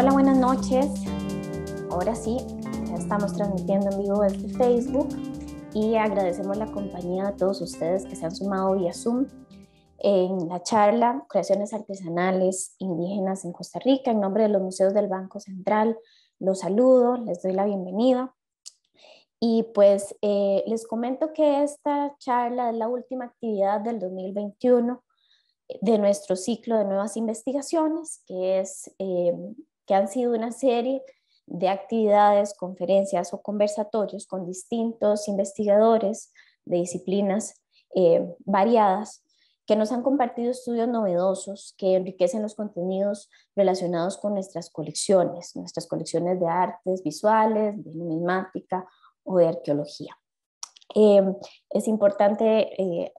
Hola, buenas noches. Ahora sí, ya estamos transmitiendo en vivo desde Facebook y agradecemos la compañía de todos ustedes que se han sumado vía Zoom en la charla Creaciones Artesanales Indígenas en Costa Rica. En nombre de los museos del Banco Central, los saludo, les doy la bienvenida. Y pues eh, les comento que esta charla es la última actividad del 2021 de nuestro ciclo de nuevas investigaciones, que, es, eh, que han sido una serie de actividades, conferencias o conversatorios con distintos investigadores de disciplinas eh, variadas que nos han compartido estudios novedosos que enriquecen los contenidos relacionados con nuestras colecciones, nuestras colecciones de artes visuales, de numismática o de arqueología. Em, es importante eh,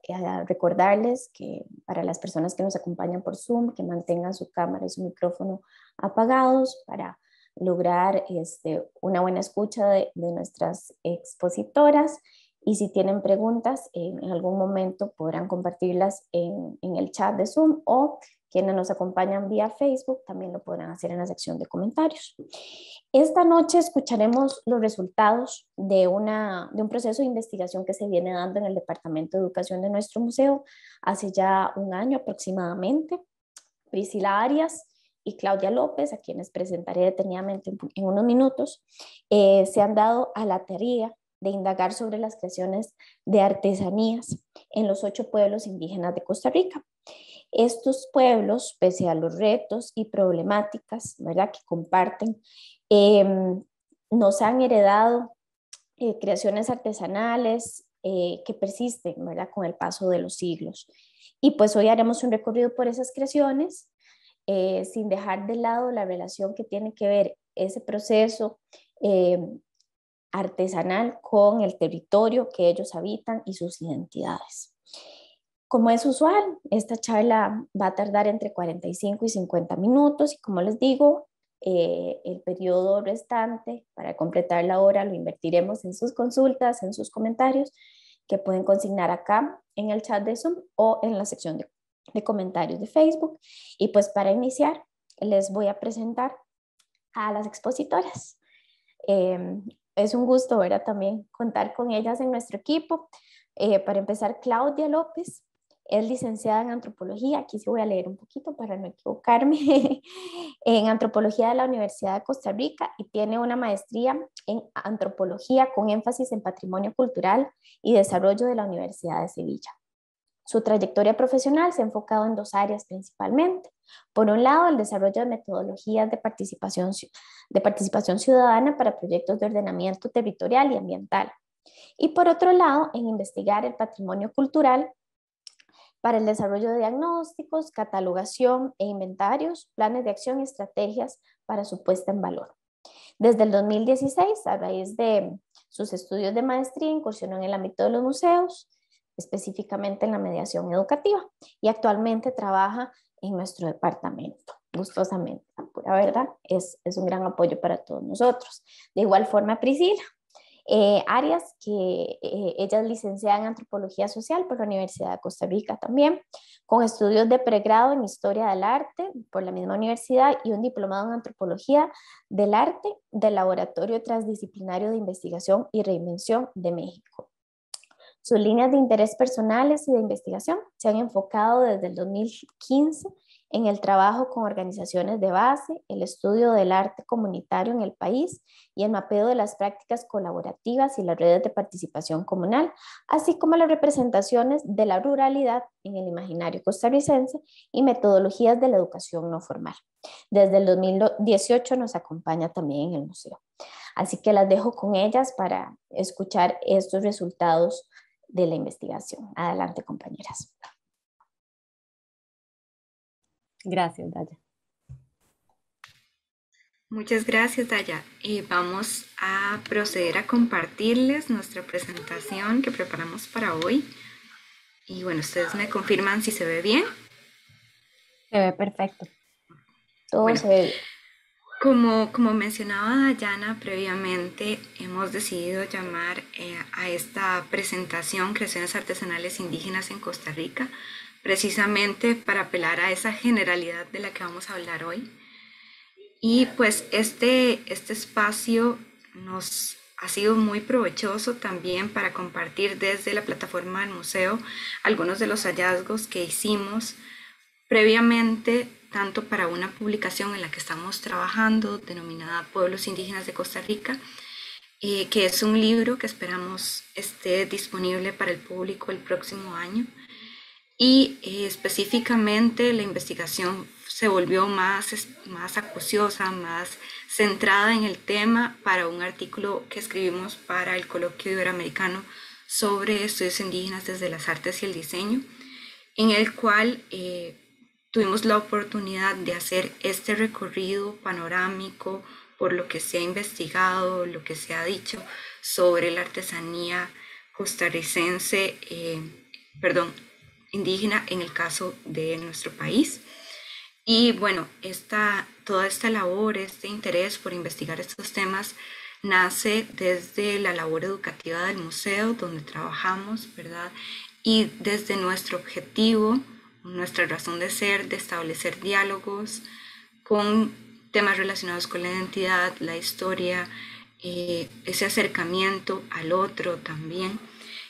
recordarles que para las personas que nos acompañan por Zoom, que mantengan su cámara y su micrófono apagados para lograr este, una buena escucha de, nuestras expositoras y si tienen preguntas, en algún momento podrán compartirlas en, en, el chat de Zoom o quienes nos acompañan vía Facebook también lo podrán hacer en la sección de comentarios. Esta noche escucharemos los resultados de, una, de un proceso de investigación que se viene dando en el Departamento de Educación de nuestro museo hace ya un año aproximadamente. Priscila Arias y Claudia López, a quienes presentaré detenidamente en, unos minutos, eh, se han dado a la tarea de indagar sobre las creaciones de artesanías en los ocho pueblos indígenas de Costa Rica. Estos pueblos, pese a los retos y problemáticas ¿verdad? que comparten, em, nos han heredado eh, creaciones artesanales eh, que persisten ¿verdad? con el paso de los siglos. Y pues hoy haremos un recorrido por esas creaciones eh, sin dejar de lado la relación que tiene que ver ese proceso em, artesanal con el territorio que ellos habitan y sus identidades. Como es usual, esta charla va a tardar entre 45 y 50 minutos y como les digo, eh, el periodo restante para completar la hora lo invertiremos en sus consultas, en sus comentarios que pueden consignar acá en el chat de Zoom o en la sección de, comentarios de Facebook. Y pues para iniciar, les voy a presentar a las expositoras. Em, es un gusto, ¿verdad? También contar con ellas en nuestro equipo. Eh, para empezar, Claudia López, es licenciada en antropología, aquí sí voy a leer un poquito para no equivocarme, en antropología de la Universidad de Costa Rica y tiene una maestría en antropología con énfasis en patrimonio cultural y desarrollo de la Universidad de Sevilla. Su trayectoria profesional se ha enfocado en dos áreas principalmente. Por un lado, el desarrollo de metodologías de participación, ciudadana para proyectos de ordenamiento territorial y ambiental. Y por otro lado, en investigar el patrimonio cultural para el desarrollo de diagnósticos, catalogación e inventarios, planes de acción y estrategias para su puesta en valor. Desde el 2016, a raíz de sus estudios de maestría, incursionó en el ámbito de los museos, específicamente en la mediación educativa, y actualmente trabaja en nuestro departamento, gustosamente. La pura verdad, es, es un gran apoyo para todos nosotros. De igual forma, Priscila, eh, Arias, que eh, ella es licenciada en Antropología Social por la Universidad de Costa Rica también, con estudios de pregrado en Historia del Arte por la misma universidad y un diplomado en Antropología del Arte del Laboratorio Transdisciplinario de Investigación y Reinvención de México. Sus líneas de interés personales y de investigación se han enfocado desde el 2015 en el trabajo con organizaciones de base, el estudio del arte comunitario en el país y el mapeo de las prácticas colaborativas y las redes de participación comunal, así como las representaciones de la ruralidad en el imaginario costarricense y metodologías de la educación no formal. Desde el 2018 nos acompaña también en el museo. Así que las dejo con ellas para escuchar estos resultados de la investigación. Adelante, compañeras. Gracias, Daya. Muchas gracias, Daya. Y vamos a proceder a compartirles nuestra presentación que preparamos para hoy. Y bueno, ustedes me confirman si se ve bien. Se ve perfecto. Todo se ve Como, como mencionaba Dayana previamente, hemos decidido llamar eh, a esta presentación Creaciones Artesanales Indígenas en Costa Rica precisamente para apelar a esa generalidad de la que vamos a hablar hoy. Y pues este, este espacio nos ha sido muy provechoso también para compartir desde la plataforma del museo algunos de los hallazgos que hicimos previamente, tanto para una publicación en la que estamos trabajando, denominada Pueblos Indígenas de Costa Rica, eh, que es un libro que esperamos esté disponible para el público el próximo año. Y eh, específicamente la investigación se volvió más, más acuciosa, más centrada en el tema para un artículo que escribimos para el coloquio iberoamericano sobre estudios indígenas desde las artes y el diseño, en el cual eh, tuvimos la oportunidad de hacer este recorrido panorámico por lo que se ha investigado, lo que se ha dicho sobre la artesanía costarricense, eh, perdón, indígena en el caso de nuestro país. Y bueno, esta, toda esta labor, este interés por investigar estos temas nace desde la labor educativa del museo donde trabajamos, ¿verdad? Y desde nuestro objetivo, nuestra razón de ser, de establecer diálogos con temas relacionados con la identidad, la historia, eh, ese acercamiento al otro también.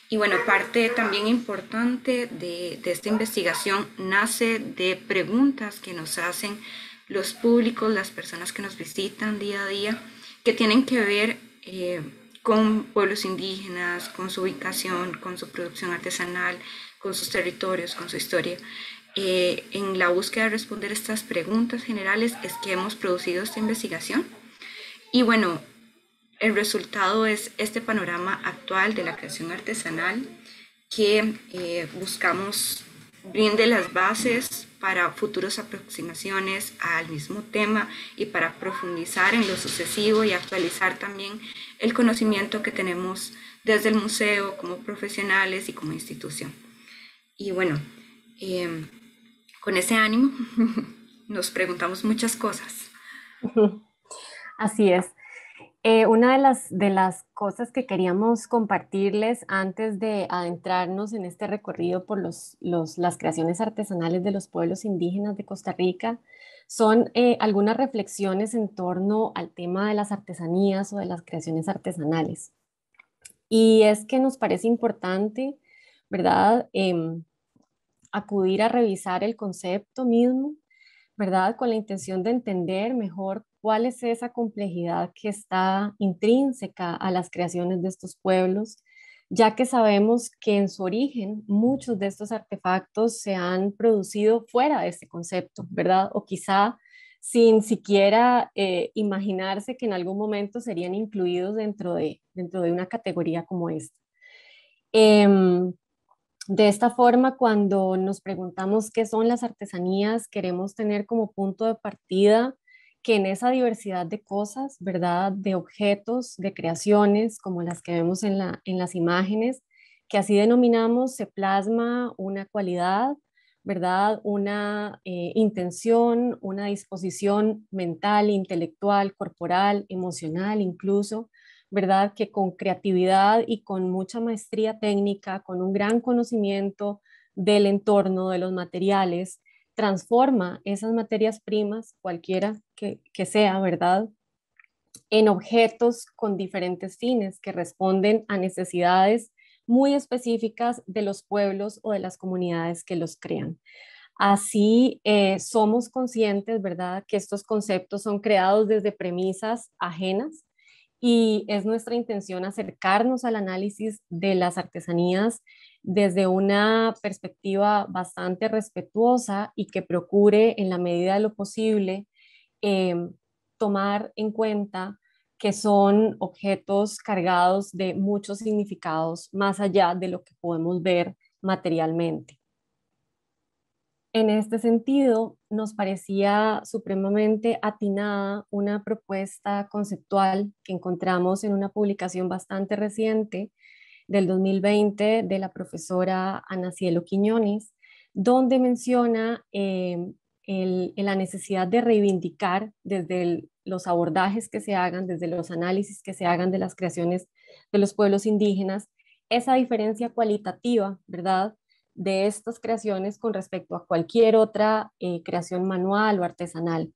Y bueno, parte también importante de, esta investigación nace de preguntas que nos hacen los públicos, las personas que nos visitan día a día, que tienen que ver eh, con pueblos indígenas, con su ubicación, con su producción artesanal, con sus territorios, con su historia. Eh, en la búsqueda de responder estas preguntas generales es que hemos producido esta investigación. Y bueno, el resultado es este panorama actual de la creación artesanal que eh, buscamos brinde las bases para futuras aproximaciones al mismo tema y para profundizar en lo sucesivo y actualizar también el conocimiento que tenemos desde el museo como profesionales y como institución. Y bueno, em, con ese ánimo nos preguntamos muchas cosas. Así es. Eh, una de las, de las cosas que queríamos compartirles antes de adentrarnos en este recorrido por los, las creaciones artesanales de los pueblos indígenas de Costa Rica son eh, algunas reflexiones en torno al tema de las artesanías o de las creaciones artesanales. Y es que nos parece importante, ¿verdad? Em, acudir a revisar el concepto mismo, ¿verdad? Con la intención de entender mejor cuál es esa complejidad que está intrínseca a las creaciones de estos pueblos, ya que sabemos que en su origen muchos de estos artefactos se han producido fuera de este concepto, ¿verdad? O quizá sin siquiera eh, imaginarse que en algún momento serían incluidos dentro de, dentro de una categoría como esta. Em, de esta forma, cuando nos preguntamos qué son las artesanías, queremos tener como punto de partida que en esa diversidad de cosas, ¿verdad? De objetos, de creaciones, como las que vemos en, las imágenes, que así denominamos, se plasma una cualidad, ¿verdad? Una eh, intención, una disposición mental, intelectual, corporal, emocional incluso, ¿verdad? Que con creatividad y con mucha maestría técnica, con un gran conocimiento del entorno, de los materiales, transforma esas materias primas, cualquiera que, sea, ¿verdad? En objetos con diferentes fines que responden a necesidades muy específicas de los pueblos o de las comunidades que los crean. Así eh, somos conscientes, ¿verdad?, que estos conceptos son creados desde premisas ajenas y es nuestra intención acercarnos al análisis de las artesanías desde una perspectiva bastante respetuosa y que procure en la medida de lo posible em, tomar en cuenta que son objetos cargados de muchos significados más allá de lo que podemos ver materialmente. En este sentido, nos parecía supremamente atinada una propuesta conceptual que encontramos en una publicación bastante reciente del 2020 de la profesora Ana Cielo Quiñones, donde menciona eh, la necesidad de reivindicar desde los abordajes que se hagan, desde los análisis que se hagan de las creaciones de los pueblos indígenas, esa diferencia cualitativa, ¿verdad? De estas creaciones con respecto a cualquier otra eh, creación manual o artesanal.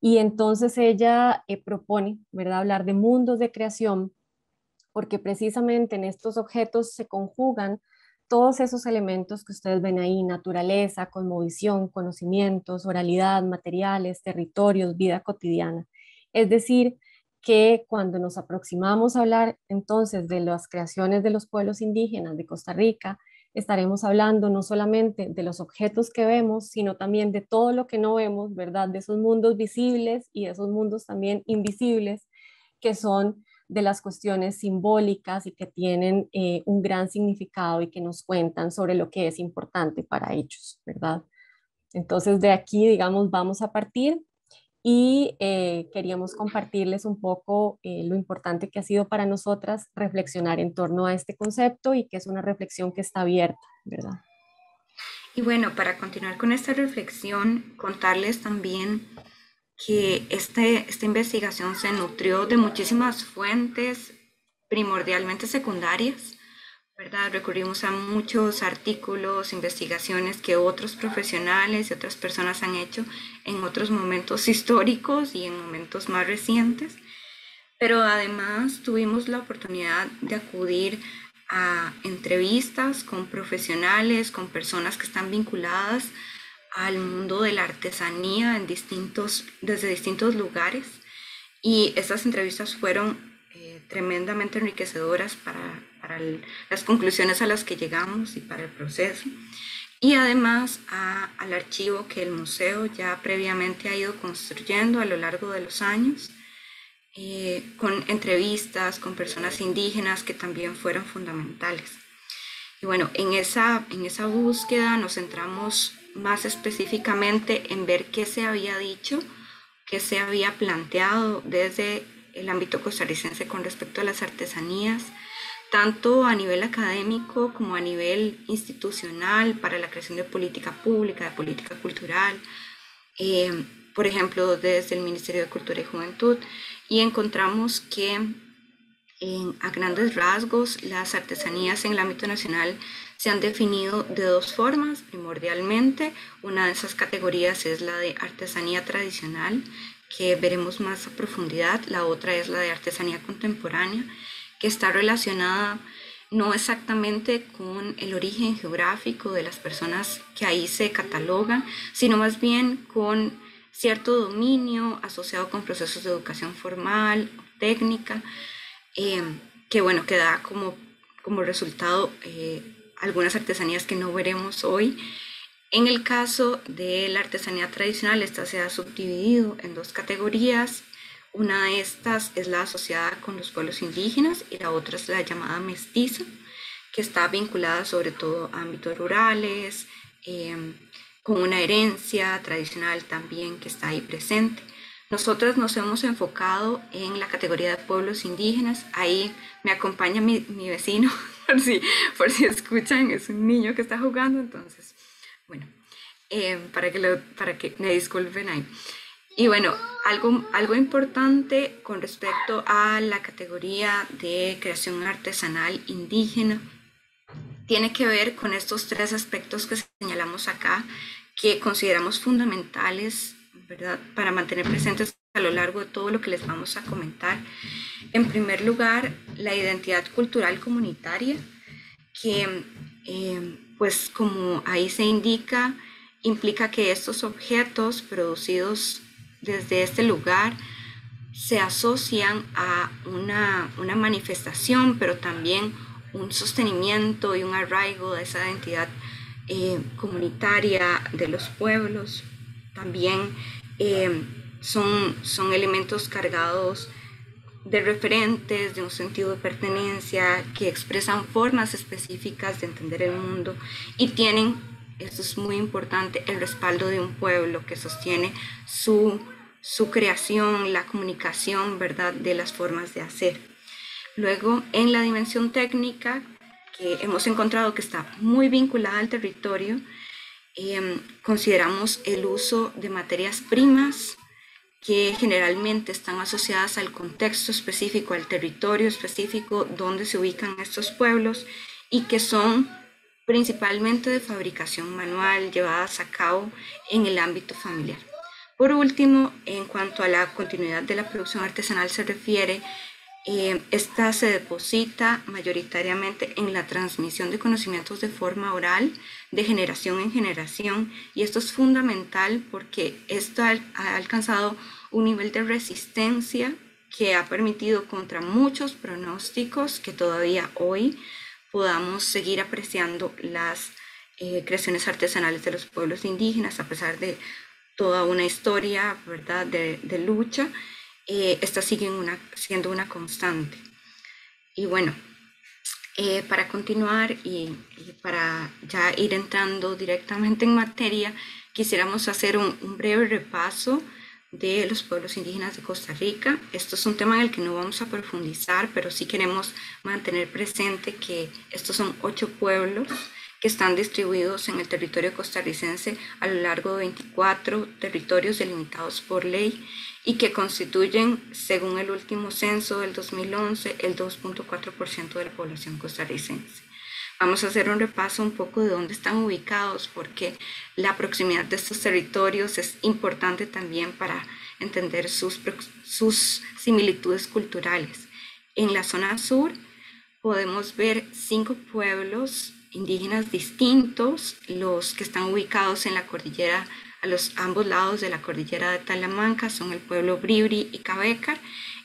Y entonces ella eh, propone, ¿verdad?, hablar de mundos de creación, porque precisamente en estos objetos se conjugan todos esos elementos que ustedes ven ahí, naturaleza, cosmovisión, conocimientos, oralidad, materiales, territorios, vida cotidiana. Es decir, que cuando nos aproximamos a hablar entonces de las creaciones de los pueblos indígenas de Costa Rica, estaremos hablando no solamente de los objetos que vemos, sino también de todo lo que no vemos, ¿verdad? De esos mundos visibles y esos mundos también invisibles, que son de las cuestiones simbólicas y que tienen eh, un gran significado y que nos cuentan sobre lo que es importante para ellos, ¿verdad? Entonces de aquí, digamos, vamos a partir y eh, queríamos compartirles un poco eh, lo importante que ha sido para nosotras reflexionar en torno a este concepto y que es una reflexión que está abierta, ¿verdad? Y bueno, para continuar con esta reflexión, contarles también que este, esta investigación se nutrió de muchísimas fuentes, primordialmente secundarias, ¿verdad? Recurrimos a muchos artículos, investigaciones que otros profesionales y otras personas han hecho en otros momentos históricos y en momentos más recientes, pero además tuvimos la oportunidad de acudir a entrevistas con profesionales, con personas que están vinculadas al mundo de la artesanía en distintos, desde distintos lugares. Y estas entrevistas fueron eh, tremendamente enriquecedoras para, para las conclusiones a las que llegamos y para el proceso. Y además al archivo que el museo ya previamente ha ido construyendo a lo largo de los años, eh, con entrevistas con personas indígenas que también fueron fundamentales. Y bueno, en esa, en esa búsqueda nos centramos más específicamente en ver qué se había dicho, qué se había planteado desde el ámbito costarricense con respecto a las artesanías, tanto a nivel académico como a nivel institucional para la creación de política pública, de política cultural, eh, por ejemplo, desde el Ministerio de Cultura y Juventud, y encontramos que a grandes rasgos las artesanías en el ámbito nacional se han definido de dos formas primordialmente. Una de esas categorías es la de artesanía tradicional, que veremos más a profundidad. La otra es la de artesanía contemporánea, que está relacionada no exactamente con el origen geográfico de las personas que ahí se catalogan, sino más bien con cierto dominio asociado con procesos de educación formal, técnica, eh, que bueno, que da como, como resultado eh, algunas artesanías que no veremos hoy. En el caso de la artesanía tradicional, esta se ha subdividido en dos categorías. Una de estas es la asociada con los pueblos indígenas y la otra es la llamada mestiza, que está vinculada sobre todo a ámbitos rurales, em, con una herencia tradicional también que está ahí presente. Nosotros nos hemos enfocado en la categoría de pueblos indígenas. Ahí me acompaña mi, mi vecino por si, por si escuchan, es un niño que está jugando, entonces, bueno, eh, para, que lo, para que me disculpen ahí. Y bueno, algo, algo importante con respecto a la categoría de creación artesanal indígena tiene que ver con estos tres aspectos que señalamos acá, que consideramos fundamentales, ¿verdad?, para mantener presentes a lo largo de todo lo que les vamos a comentar. En primer lugar, la identidad cultural comunitaria, que eh, pues como ahí se indica, implica que estos objetos producidos desde este lugar se asocian a una, manifestación, pero también un sostenimiento y un arraigo de esa identidad eh, comunitaria de los pueblos. También eh, son, son elementos cargados de referentes, de un sentido de pertenencia, que expresan formas específicas de entender el mundo y tienen, esto es muy importante, el respaldo de un pueblo que sostiene su, su creación, la comunicación, ¿verdad?, de las formas de hacer. Luego, en la dimensión técnica, que hemos encontrado que está muy vinculada al territorio, eh, consideramos el uso de materias primas, que generalmente están asociadas al contexto específico, al territorio específico donde se ubican estos pueblos y que son principalmente de fabricación manual llevadas a cabo en el ámbito familiar. Por último, en cuanto a la continuidad de la producción artesanal se refiere, eh, esta se deposita mayoritariamente en la transmisión de conocimientos de forma oral, de generación en generación, y esto es fundamental porque esto ha, ha alcanzado un nivel de resistencia que ha permitido contra muchos pronósticos que todavía hoy podamos seguir apreciando las eh, creaciones artesanales de los pueblos indígenas, a pesar de toda una historia ¿verdad? De, lucha, eh, esta sigue una, siendo una constante. Y bueno, eh, para continuar y, para ya ir entrando directamente en materia, quisiéramos hacer un breve repaso de los pueblos indígenas de Costa Rica. Esto es un tema en el que no vamos a profundizar, pero sí queremos mantener presente que estos son ocho pueblos que están distribuidos en el territorio costarricense a lo largo de 24 territorios delimitados por ley y que constituyen, según el último censo del 2011, el 2.4% de la población costarricense. Vamos a hacer un repaso un poco de dónde están ubicados, porque la proximidad de estos territorios es importante también para entender sus, sus similitudes culturales. En la zona sur podemos ver cinco pueblos indígenas distintos, los que están ubicados en la cordillera, a los ambos lados de la cordillera de Talamanca, son el pueblo Bribri y Cabecar.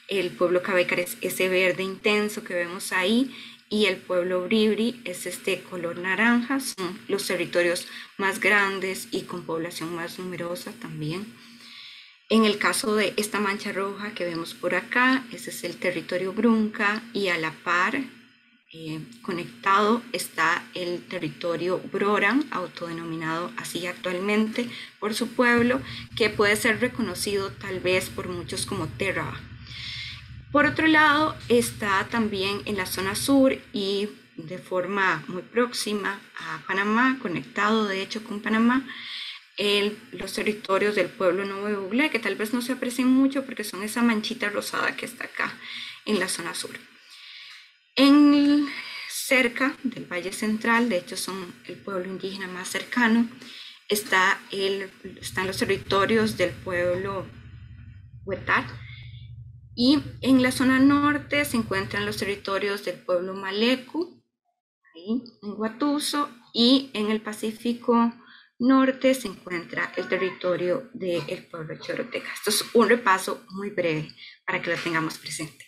El pueblo Cabecar es ese verde intenso que vemos ahí y el pueblo Bribri es este color naranja, son los territorios más grandes y con población más numerosa también. En el caso de esta mancha roja que vemos por acá, ese es el territorio Brunca y a la par eh, conectado está el territorio Broran, autodenominado así actualmente por su pueblo, que puede ser reconocido tal vez por muchos como Terra por otro lado, está también en la zona sur y de forma muy próxima a Panamá, conectado de hecho con Panamá, el, los territorios del pueblo Nuevo Buglé, que tal vez no se aprecien mucho porque son esa manchita rosada que está acá en la zona sur. En, cerca del Valle Central, de hecho son el pueblo indígena más cercano, está el, están los territorios del pueblo Huetar, y en la zona norte se encuentran los territorios del pueblo Malecu, ahí en Guatuso, y en el Pacífico norte se encuentra el territorio del pueblo Choroteca. Esto es un repaso muy breve para que lo tengamos presente.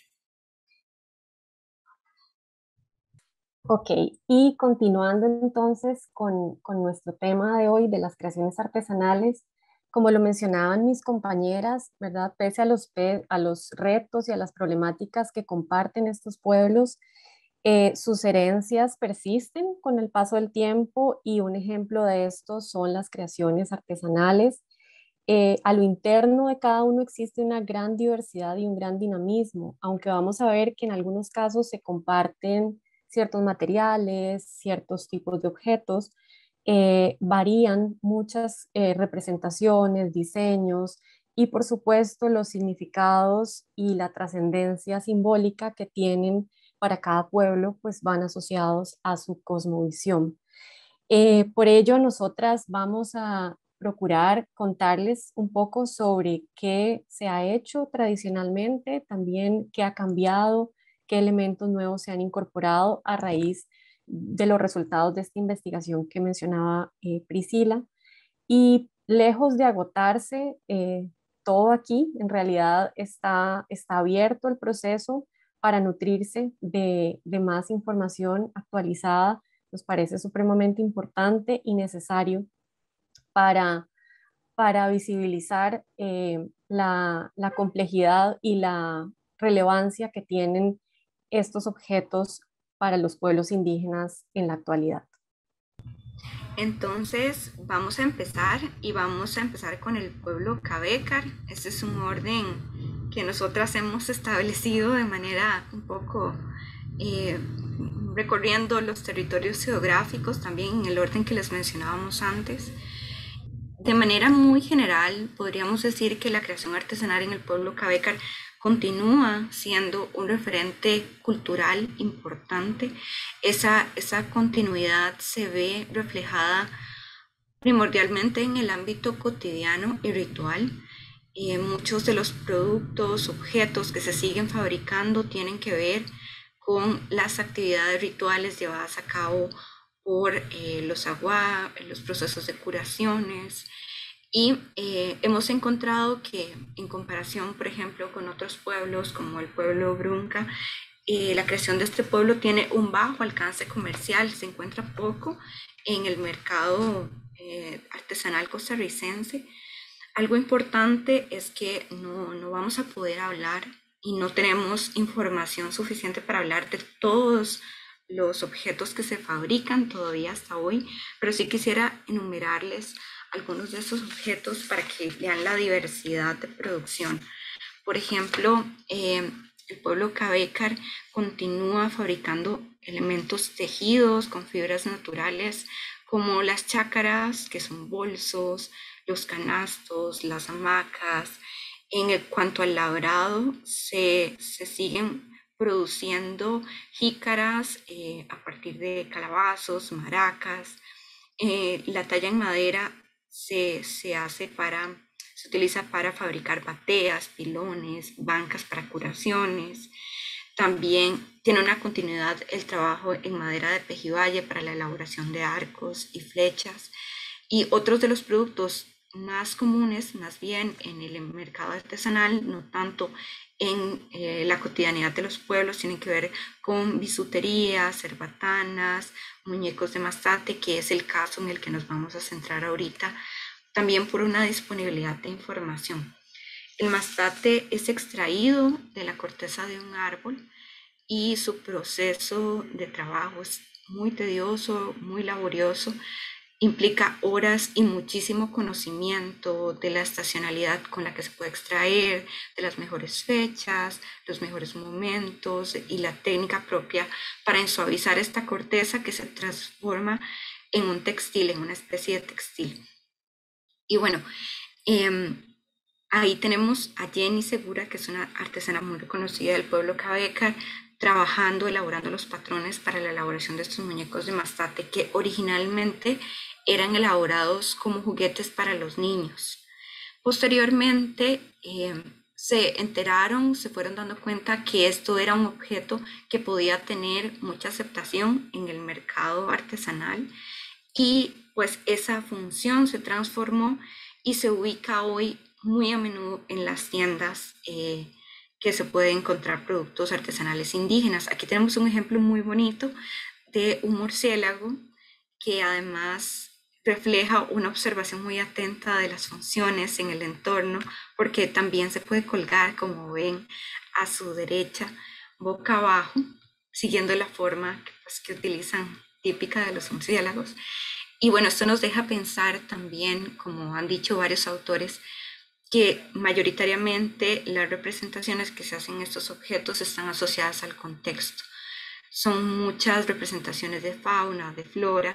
Ok, y continuando entonces con, con nuestro tema de hoy de las creaciones artesanales, como lo mencionaban mis compañeras, ¿verdad? Pese a los, a los retos y a las problemáticas que comparten estos pueblos, eh, sus herencias persisten con el paso del tiempo y un ejemplo de esto son las creaciones artesanales. Eh, a lo interno de cada uno existe una gran diversidad y un gran dinamismo, aunque vamos a ver que en algunos casos se comparten ciertos materiales, ciertos tipos de objetos, eh, varían muchas eh, representaciones, diseños y por supuesto los significados y la trascendencia simbólica que tienen para cada pueblo pues van asociados a su cosmovisión. Eh, por ello nosotras vamos a procurar contarles un poco sobre qué se ha hecho tradicionalmente, también qué ha cambiado, qué elementos nuevos se han incorporado a raíz de los resultados de esta investigación que mencionaba eh, Priscila. Y lejos de agotarse eh, todo aquí, en realidad está, está abierto el proceso para nutrirse de, más información actualizada. Nos parece supremamente importante y necesario para, para visibilizar eh, la complejidad y la relevancia que tienen estos objetos para los pueblos indígenas en la actualidad. Entonces vamos a empezar y vamos a empezar con el pueblo Cabecar. Este es un orden que nosotras hemos establecido de manera un poco eh, recorriendo los territorios geográficos, también en el orden que les mencionábamos antes. De manera muy general, podríamos decir que la creación artesanal en el pueblo Cabecar continúa siendo un referente cultural importante. Esa, esa continuidad se ve reflejada primordialmente en el ámbito cotidiano y ritual. eh, muchos de los productos, objetos que se siguen fabricando tienen que ver con las actividades rituales llevadas a cabo por eh, los agua, los procesos de curaciones. Y eh, hemos encontrado que en comparación, por ejemplo, con otros pueblos como el pueblo Brunca, la creación de este pueblo tiene un bajo alcance comercial, se encuentra poco en el mercado artesanal costarricense. Algo importante es que no, no vamos a poder hablar y no tenemos información suficiente para hablar de todos los objetos que se fabrican todavía hasta hoy, pero sí quisiera enumerarles algunos de esos objetos para que vean la diversidad de producción. Por ejemplo, eh, el pueblo Cabecar continúa fabricando elementos tejidos con fibras naturales como las chácaras, que son bolsos, los canastos, las hamacas. En cuanto al labrado, se, siguen produciendo jícaras eh, a partir de calabazos, maracas. Eh, la talla en madera se, hace para, se utiliza para fabricar bateas, pilones, bancas para curaciones. También tiene una continuidad el trabajo en madera de pejivalle para la elaboración de arcos y flechas. Y otros de los productos más comunes, más bien en el mercado artesanal, no tanto en eh, la cotidianidad de los pueblos, tienen que ver con bisuterías, cerbatanas, muñecos de mastate, que es el caso en el que nos vamos a centrar ahorita, también por una disponibilidad de información. El mastate es extraído de la corteza de un árbol y su proceso de trabajo es muy tedioso, muy laborioso, implica horas y muchísimo conocimiento de la estacionalidad con la que se puede extraer, de las mejores fechas, los mejores momentos y la técnica propia para ensuavizar esta corteza que se transforma en un textil, en una especie de textil. Y bueno, em, ahí tenemos a Jenny Segura, que es una artesana muy reconocida del pueblo Cabeca, trabajando, elaborando los patrones para la elaboración de estos muñecos de mastate que originalmente eran elaborados como juguetes para los niños. Posteriormente eh, se enteraron, se fueron dando cuenta que esto era un objeto que podía tener mucha aceptación en el mercado artesanal y pues esa función se transformó y se ubica hoy muy a menudo en las tiendas eh, que se pueden encontrar productos artesanales indígenas. Aquí tenemos un ejemplo muy bonito de un murciélago que además refleja una observación muy atenta de las funciones en el entorno, porque también se puede colgar, como ven, a su derecha, boca abajo, siguiendo la forma que, pues, que utilizan típica de los murciélagos. Y bueno, esto nos deja pensar también, como han dicho varios autores, que mayoritariamente las representaciones que se hacen en estos objetos están asociadas al contexto. Son muchas representaciones de fauna, de flora,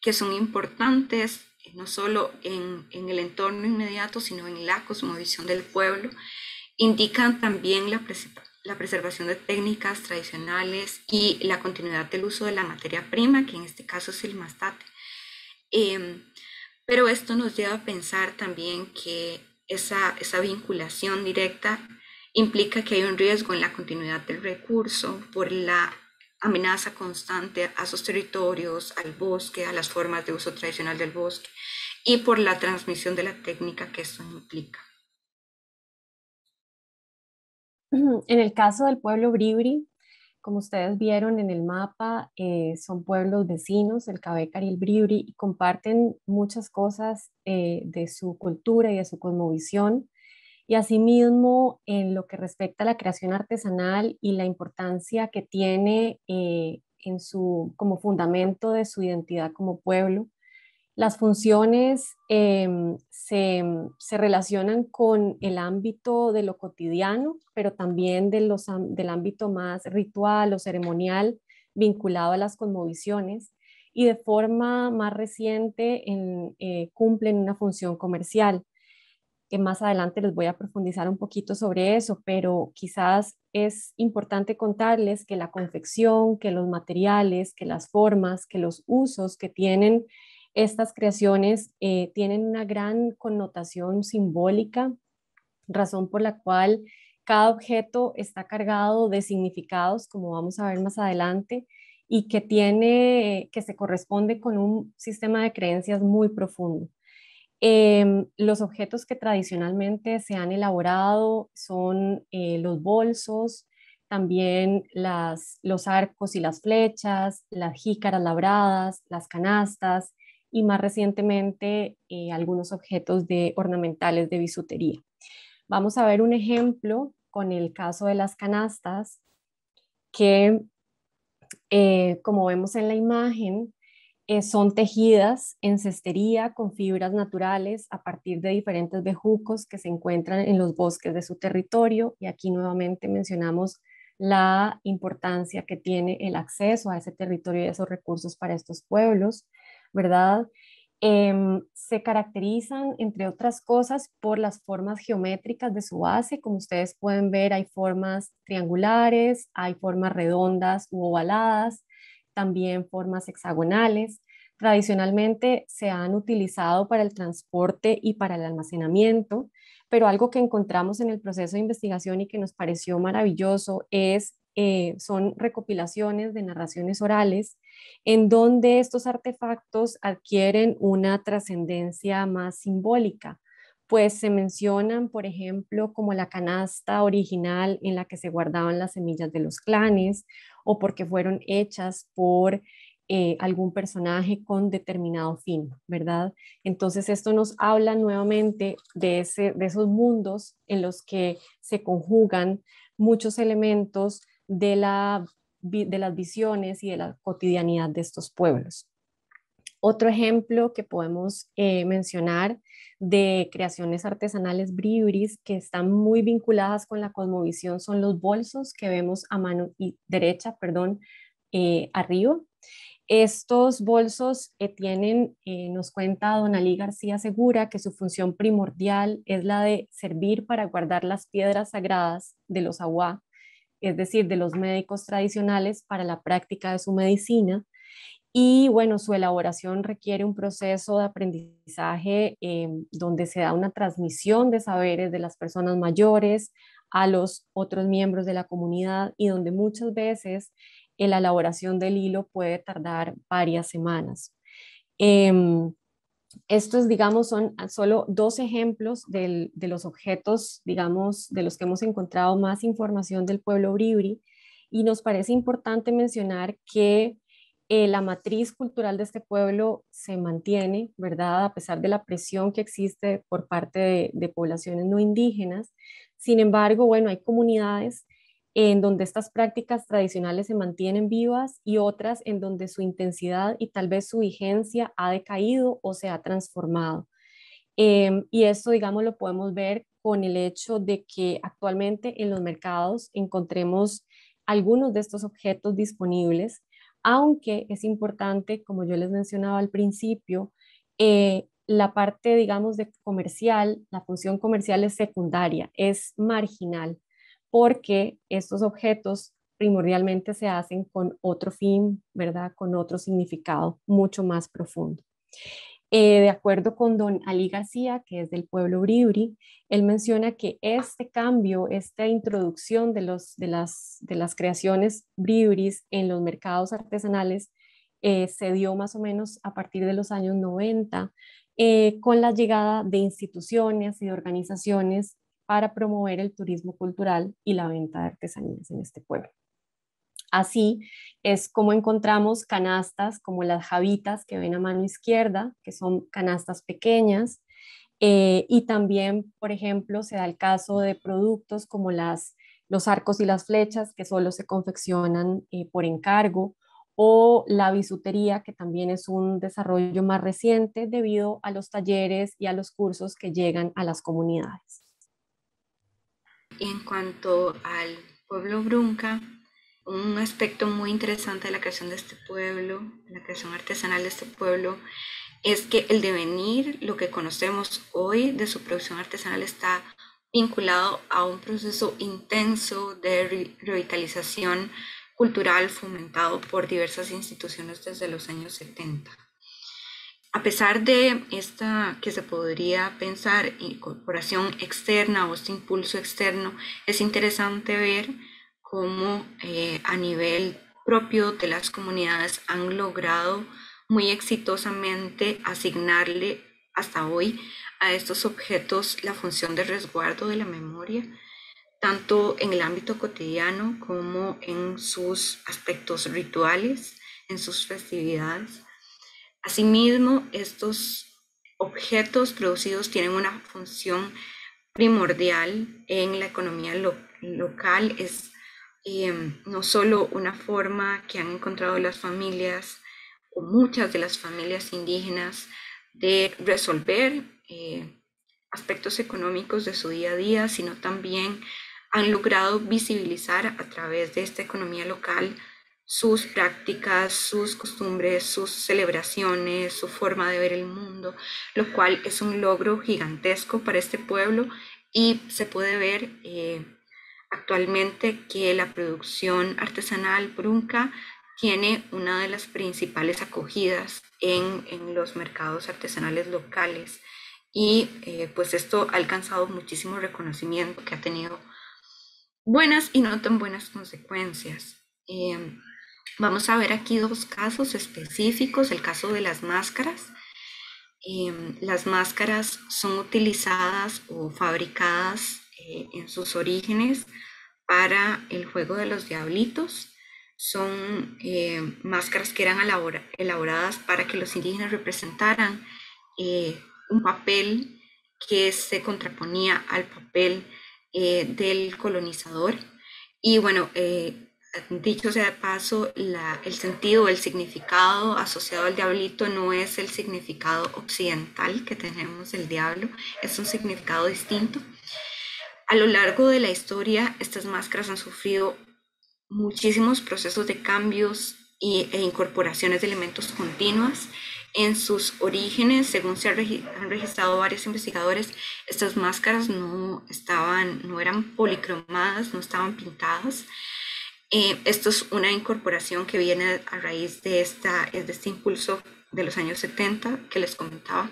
que son importantes eh, no solo en, el entorno inmediato, sino en la cosmovisión del pueblo. Indican también la, la preservación de técnicas tradicionales y la continuidad del uso de la materia prima, que en este caso es el mastate. Em, pero esto nos lleva a pensar también que esa, esa vinculación directa implica que hay un riesgo en la continuidad del recurso por la amenaza constante a sus territorios, al bosque, a las formas de uso tradicional del bosque y por la transmisión de la técnica que esto implica. En el caso del pueblo Bribri, como ustedes vieron en el mapa, eh, son pueblos vecinos, el Cabecar y el Bribri, y comparten muchas cosas eh, de su cultura y de su cosmovisión. Y asimismo, en lo que respecta a la creación artesanal y la importancia que tiene eh, en su, como fundamento de su identidad como pueblo, las funciones em, se, relacionan con el ámbito de lo cotidiano, pero también de los, del ámbito más ritual o ceremonial vinculado a las conmovisiones y de forma más reciente eh, cumplen una función comercial que más adelante les voy a profundizar un poquito sobre eso, pero quizás es importante contarles que la confección, que los materiales, que las formas, que los usos que tienen estas creaciones eh, tienen una gran connotación simbólica razón por la cual cada objeto está cargado de significados, como vamos a ver más adelante, y que tiene, que se corresponde con un sistema de creencias muy profundo. Em, los objetos que tradicionalmente se han elaborado son eh, los bolsos, también las, los arcos y las flechas, las jícaras labradas, las canastas y más recientemente eh, algunos objetos de ornamentales de bisutería. Vamos a ver un ejemplo con el caso de las canastas que eh, como vemos en la imagen, eh, son tejidas en cestería con fibras naturales a partir de diferentes bejucos que se encuentran en los bosques de su territorio. Y aquí nuevamente mencionamos la importancia que tiene el acceso a ese territorio y esos recursos para estos pueblos, ¿verdad? Em, se caracterizan, entre otras cosas, por las formas geométricas de su base. Como ustedes pueden ver, hay formas triangulares, hay formas redondas u ovaladas, también formas hexagonales. Tradicionalmente se han utilizado para el transporte y para el almacenamiento, pero algo que encontramos en el proceso de investigación y que nos pareció maravilloso es eh, son recopilaciones de narraciones orales en donde estos artefactos adquieren una trascendencia más simbólica, pues se mencionan, por ejemplo, como la canasta original en la que se guardaban las semillas de los clanes o porque fueron hechas por eh, algún personaje con determinado fin, ¿verdad? Entonces esto nos habla nuevamente de, ese, de esos mundos en los que se conjugan muchos elementos de, la, de las visiones y de la cotidianidad de estos pueblos. Otro ejemplo que podemos eh, mencionar de creaciones artesanales bribris que están muy vinculadas con la cosmovisión son los bolsos que vemos a mano y derecha, perdón, eh, arriba. Estos bolsos eh, tienen, nos cuenta Don Ali García Segura, que su función primordial es la de servir para guardar las piedras sagradas de los aguá es decir, de los médicos tradicionales para la práctica de su medicina. Y bueno, su elaboración requiere un proceso de aprendizaje eh, donde se da una transmisión de saberes de las personas mayores a los otros miembros de la comunidad y donde muchas veces la elaboración del hilo puede tardar varias semanas. Em, estos, digamos, son solo dos ejemplos de los objetos, digamos, de los que hemos encontrado más información del pueblo bribri y nos parece importante mencionar que eh, la matriz cultural de este pueblo se mantiene, ¿verdad? A pesar de la presión que existe por parte de poblaciones no indígenas. Sin embargo, bueno, hay comunidades en donde estas prácticas tradicionales se mantienen vivas y otras en donde su intensidad y tal vez su vigencia ha decaído o se ha transformado. Em, y esto, digamos, lo podemos ver con el hecho de que actualmente en los mercados encontremos algunos de estos objetos disponibles, aunque es importante, como yo les mencionaba al principio, eh, la parte, digamos, de comercial, la función comercial es secundaria, es marginal porque estos objetos primordialmente se hacen con otro fin, ¿verdad? Con otro significado mucho más profundo. Eh, de acuerdo con don Ali García, que es del pueblo Bribri, él menciona que este cambio, esta introducción de, las creaciones Bribris en los mercados artesanales eh, se dio más o menos a partir de los años 90, eh, con la llegada de instituciones y de organizaciones para promover el turismo cultural y la venta de artesanías en este pueblo. Así es como encontramos canastas como las javitas que ven a mano izquierda, que son canastas pequeñas, eh, y también, por ejemplo, se da el caso de productos como las, los arcos y las flechas, que solo se confeccionan eh, por encargo, o la bisutería, que también es un desarrollo más reciente debido a los talleres y a los cursos que llegan a las comunidades. En cuanto al pueblo Brunca, un aspecto muy interesante de la creación de este pueblo, la creación artesanal de este pueblo, es que el devenir, lo que conocemos hoy de su producción artesanal, está vinculado a un proceso intenso de revitalización cultural fomentado por diversas instituciones desde los años 70. a pesar de esta que se podría pensar incorporación externa o este impulso externo, es interesante ver cómo eh, a nivel propio de las comunidades han logrado muy exitosamente asignarle hasta hoy a estos objetos la función de resguardo de la memoria, tanto en el ámbito cotidiano como en sus aspectos rituales, en sus festividades. Asimismo, estos objetos producidos tienen una función primordial en la economía local. Es em, no solo una forma que han encontrado las familias o muchas de las familias indígenas de resolver eh, aspectos económicos de su día a día, sino también han logrado visibilizar a través de esta economía local sus prácticas, sus costumbres, sus celebraciones, su forma de ver el mundo, lo cual es un logro gigantesco para este pueblo y se puede ver eh, actualmente que la producción artesanal brunca tiene una de las principales acogidas en, los mercados artesanales locales y eh, pues esto ha alcanzado muchísimo reconocimiento que ha tenido buenas y no tan buenas consecuencias. Eh, Vamos a ver aquí dos casos específicos, el caso de las máscaras. Em, las máscaras son utilizadas o fabricadas eh, en sus orígenes para el juego de los diablitos. Son eh, máscaras que eran elaboradas para que los indígenas representaran eh, un papel que se contraponía al papel del colonizador. Y bueno, dicho sea de paso, el sentido, el significado asociado al diablito no es el significado occidental que tenemos del diablo, es un significado distinto. A lo largo de la historia, estas máscaras han sufrido muchísimos procesos de cambios e incorporaciones de elementos continuas. En sus orígenes, según se han registrado varios investigadores, estas máscaras no estaban, no eran policromadas, no estaban pintadas, eh, esto es una incorporación que viene a raíz de, esta, de este impulso de los años 70 que les comentaba.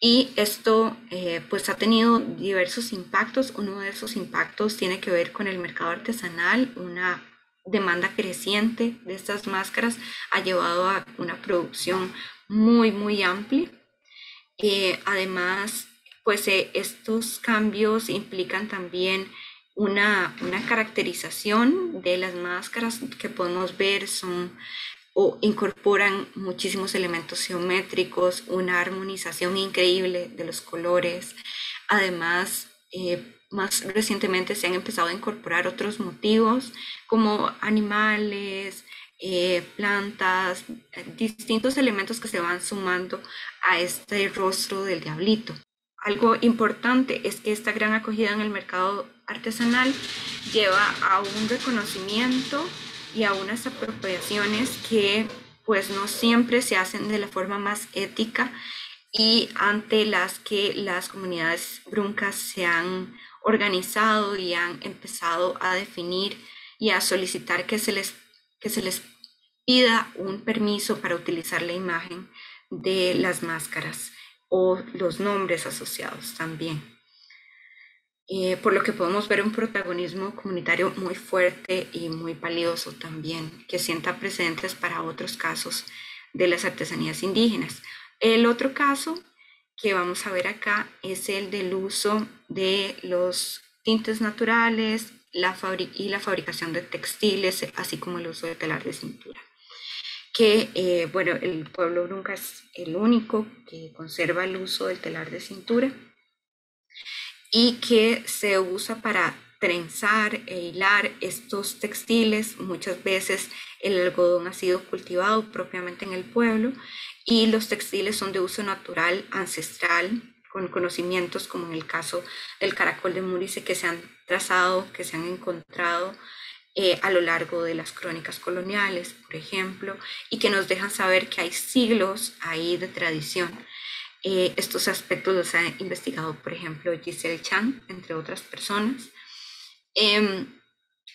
Y esto eh, pues ha tenido diversos impactos. Uno de esos impactos tiene que ver con el mercado artesanal. Una demanda creciente de estas máscaras ha llevado a una producción muy, muy amplia. Eh, además, pues estos cambios implican también una, caracterización de las máscaras que podemos ver son o incorporan muchísimos elementos geométricos, una armonización increíble de los colores. Además, eh, más recientemente se han empezado a incorporar otros motivos como animales, eh, plantas, distintos elementos que se van sumando a este rostro del diablito. Algo importante es que esta gran acogida en el mercado artesanal lleva a un reconocimiento y a unas apropiaciones que pues no siempre se hacen de la forma más ética y ante las que las comunidades bruncas se han organizado y han empezado a definir y a solicitar que se les, que se les pida un permiso para utilizar la imagen de las máscaras o los nombres asociados también. Eh, por lo que podemos ver un protagonismo comunitario muy fuerte y muy valioso también, que sienta precedentes para otros casos de las artesanías indígenas. El otro caso que vamos a ver acá es el del uso de los tintes naturales la y la fabricación de textiles, así como el uso de telar de cintura que, eh, bueno, el pueblo nunca es el único que conserva el uso del telar de cintura y que se usa para trenzar e hilar estos textiles. Muchas veces el algodón ha sido cultivado propiamente en el pueblo y los textiles son de uso natural, ancestral, con conocimientos como en el caso del caracol de Murice que se han trazado, que se han encontrado eh, a lo largo de las crónicas coloniales, por ejemplo, y que nos dejan saber que hay siglos ahí de tradición. Eh, estos aspectos los ha investigado, por ejemplo, Giselle Chang, entre otras personas. Em,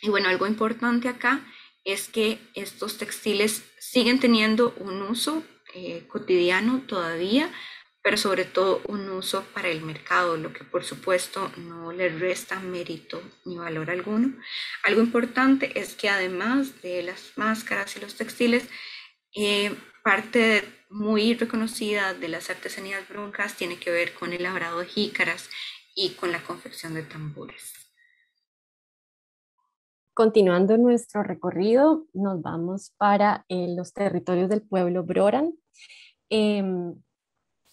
y bueno, algo importante acá es que estos textiles siguen teniendo un uso eh, cotidiano todavía, pero sobre todo un uso para el mercado, lo que por supuesto no le resta mérito ni valor alguno. Algo importante es que además de las máscaras y los textiles, eh, parte muy reconocida de las artesanías broncas tiene que ver con el labrado de jícaras y con la confección de tambores. Continuando nuestro recorrido, nos vamos para eh, los territorios del pueblo Broran. Em,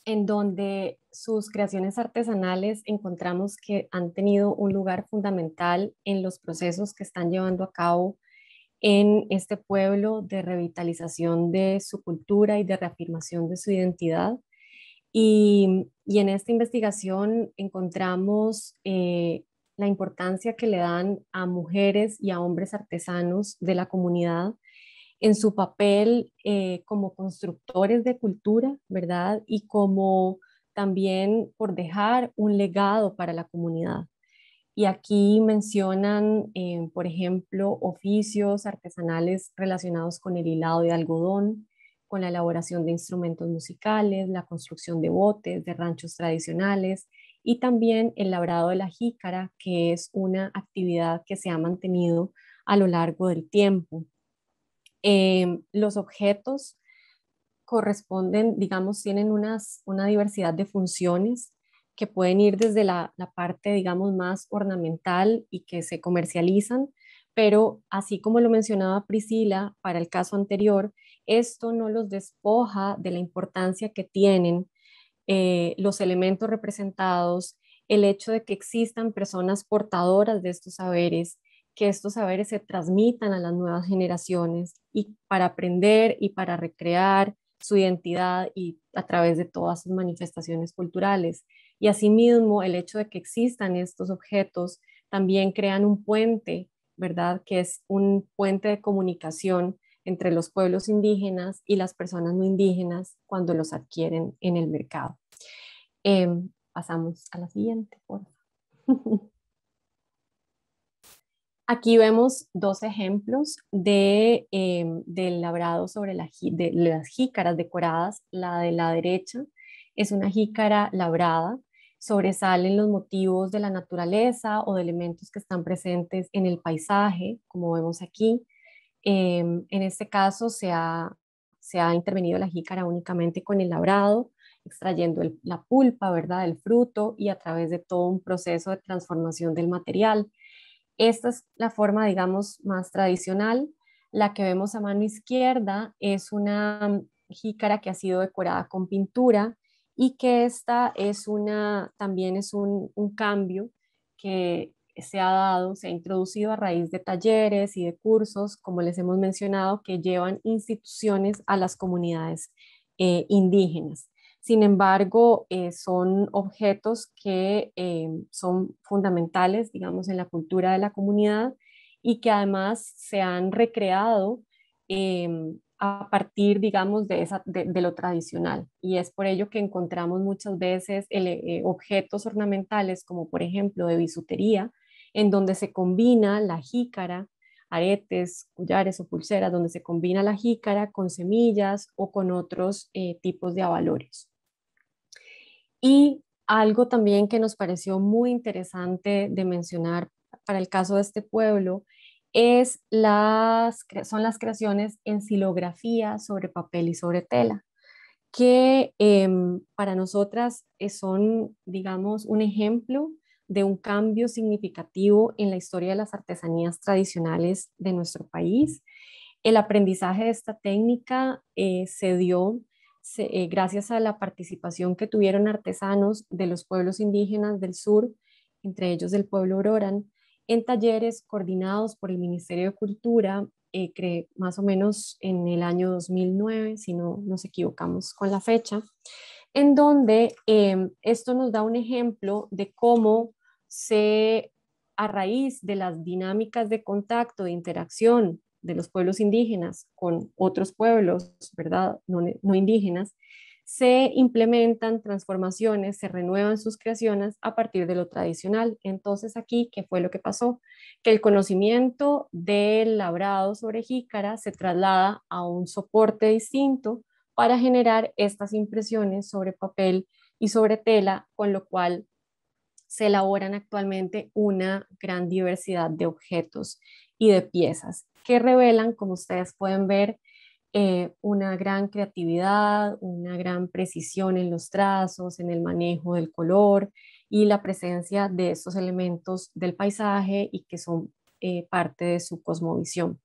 en donde sus creaciones artesanales encontramos que han tenido un lugar fundamental en los procesos que están llevando a cabo en este pueblo de revitalización de su cultura y de reafirmación de su identidad. Y, en esta investigación encontramos eh, la importancia que le dan a mujeres y a hombres artesanos de la comunidad en su papel eh, como constructores de cultura, ¿verdad? Y como también por dejar un legado para la comunidad. Y aquí mencionan, eh, por ejemplo, oficios artesanales relacionados con el hilado de algodón, con la elaboración de instrumentos musicales, la construcción de botes, de ranchos tradicionales y también el labrado de la jícara, que es una actividad que se ha mantenido a lo largo del tiempo. Em, los objetos corresponden, digamos, tienen unas, una diversidad de funciones que pueden ir desde la, la, parte, digamos, más ornamental y que se comercializan, pero así como lo mencionaba Priscila para el caso anterior, esto no los despoja de la importancia que tienen eh, los elementos representados, el hecho de que existan personas portadoras de estos saberes que estos saberes se transmitan a las nuevas generaciones y para aprender y para recrear su identidad y a través de todas sus manifestaciones culturales. Y asimismo, el hecho de que existan estos objetos también crean un puente, ¿verdad? Que es un puente de comunicación entre los pueblos indígenas y las personas no indígenas cuando los adquieren en el mercado. Em, pasamos a la siguiente, por favor. Aquí vemos dos ejemplos de, em, del labrado sobre las jícaras decoradas. La de la derecha es una jícara labrada. Sobresalen los motivos de la naturaleza o de elementos que están presentes en el paisaje, como vemos aquí. Em, en este caso se ha, se ha intervenido la jícara únicamente con el labrado, extrayendo la pulpa, ¿verdad?, del fruto y a través de todo un proceso de transformación del material esta es la forma, digamos, más tradicional. La que vemos a mano izquierda es una jícara que ha sido decorada con pintura y que esta es una, también es un, cambio que se ha dado, se ha introducido a raíz de talleres y de cursos, como les hemos mencionado, que llevan instituciones a las comunidades eh, indígenas. Sin embargo, eh, son objetos que eh, son fundamentales, digamos, en la cultura de la comunidad y que además se han recreado em, a partir, digamos, de, lo tradicional. Y es por ello que encontramos muchas veces eh, objetos ornamentales, como por ejemplo de bisutería, en donde se combina la jícara, aretes, collares o pulseras, donde se combina la jícara con semillas o con otros tipos de avalores. Y algo también que nos pareció muy interesante de mencionar para el caso de este pueblo es las, son las creaciones en silografía sobre papel y sobre tela, que em, para nosotras son, digamos, un ejemplo de un cambio significativo en la historia de las artesanías tradicionales de nuestro país. El aprendizaje de esta técnica eh, se dio eh, gracias a la participación que tuvieron artesanos de los pueblos indígenas del sur, entre ellos del pueblo Ororan, en talleres coordinados por el Ministerio de Cultura, eh, más o menos en el año 2009, si no nos equivocamos con la fecha, en donde em, esto nos da un ejemplo de cómo se, a raíz de las dinámicas de contacto, de interacción de los pueblos indígenas con otros pueblos, ¿verdad? No, indígenas, se implementan transformaciones, se renuevan sus creaciones a partir de lo tradicional. Entonces aquí, ¿qué fue lo que pasó? Que el conocimiento del labrado sobre jícara se traslada a un soporte distinto para generar estas impresiones sobre papel y sobre tela, con lo cual se elaboran actualmente una gran diversidad de objetos y de piezas que revelan, como ustedes pueden ver, eh, una gran creatividad, una gran precisión en los trazos, en el manejo del color y la presencia de estos elementos del paisaje y que son eh, parte de su cosmovisión.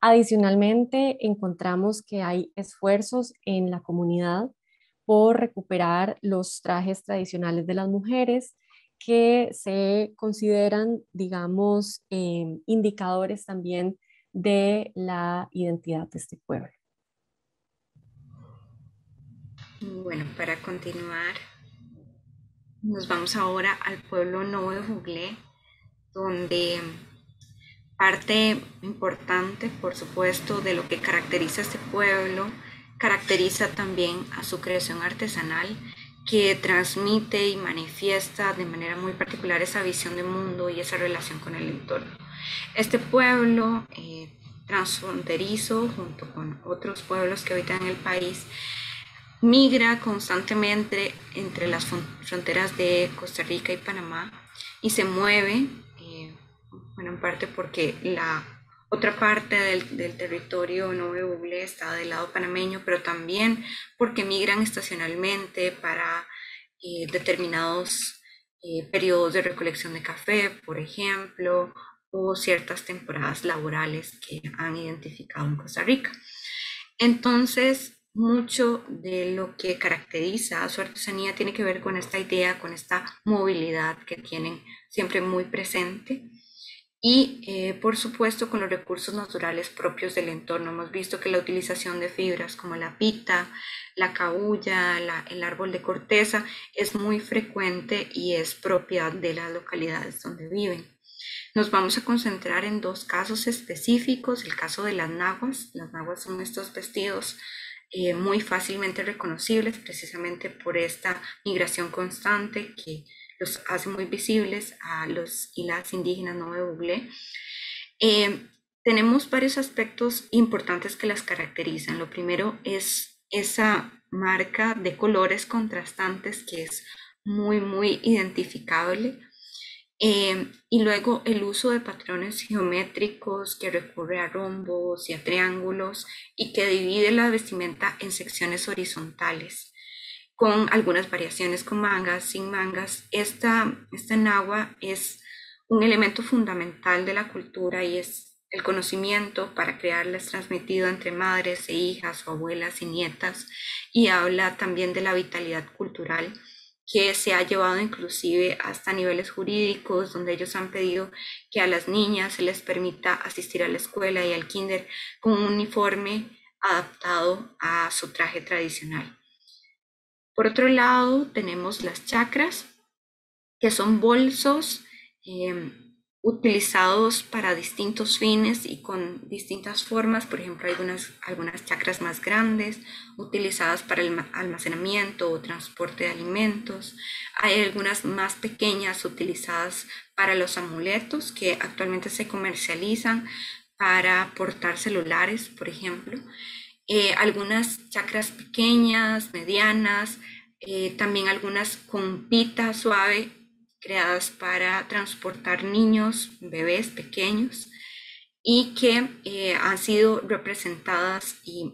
Adicionalmente, encontramos que hay esfuerzos en la comunidad por recuperar los trajes tradicionales de las mujeres que se consideran, digamos, em, indicadores también de la identidad de este pueblo. Bueno, para continuar, nos vamos ahora al pueblo Nuevo de Juglé, donde parte importante, por supuesto, de lo que caracteriza este pueblo, caracteriza también a su creación artesanal que transmite y manifiesta de manera muy particular esa visión de mundo y esa relación con el entorno. Este pueblo eh, transfronterizo, junto con otros pueblos que habitan el país, migra constantemente entre las fronteras de Costa Rica y Panamá y se mueve, eh, bueno, en parte porque la otra parte del, del territorio nuevo está del lado panameño, pero también porque migran estacionalmente para eh, determinados periodos de recolección de café, por ejemplo, o ciertas temporadas laborales que han identificado en Costa Rica. Entonces, mucho de lo que caracteriza a su artesanía tiene que ver con esta idea, con esta movilidad que tienen siempre muy presente y eh, por supuesto con los recursos naturales propios del entorno. Hemos visto que la utilización de fibras como la pita, la cabulla, el árbol de corteza es muy frecuente y es propiedad de las localidades donde viven. Nos vamos a concentrar en dos casos específicos, el caso de las naguas. Las naguas son estos vestidos eh, muy fácilmente reconocibles precisamente por esta migración constante que los hace muy visibles a los y las indígenas no de Google. Eh, tenemos varios aspectos importantes que las caracterizan. Lo primero es esa marca de colores contrastantes que es muy, muy identificable. Eh, y luego el uso de patrones geométricos que recurre a rombos y a triángulos y que divide la vestimenta en secciones horizontales con algunas variaciones con mangas, sin mangas. Esta, esta nagua es un elemento fundamental de la cultura y es el conocimiento para crearlas transmitido entre madres e hijas o abuelas y nietas y habla también de la vitalidad cultural que se ha llevado inclusive hasta niveles jurídicos donde ellos han pedido que a las niñas se les permita asistir a la escuela y al kinder con un uniforme adaptado a su traje tradicional. Por otro lado, tenemos las chakras, que son bolsos em, utilizados para distintos fines y con distintas formas. Por ejemplo, algunas, algunas chakras más grandes, utilizadas para el almacenamiento o transporte de alimentos. Hay algunas más pequeñas utilizadas para los amuletos que actualmente se comercializan para portar celulares, por ejemplo. Eh, algunas chacras pequeñas, medianas, eh, también algunas con pita suave creadas para transportar niños, bebés pequeños y que eh, han sido representadas y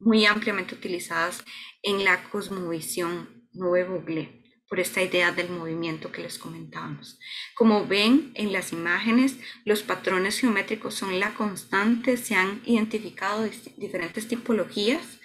muy ampliamente utilizadas en la cosmovisión nuevo Google por esta idea del movimiento que les comentábamos. Como ven en las imágenes, los patrones geométricos son la constante, se han identificado diferentes tipologías,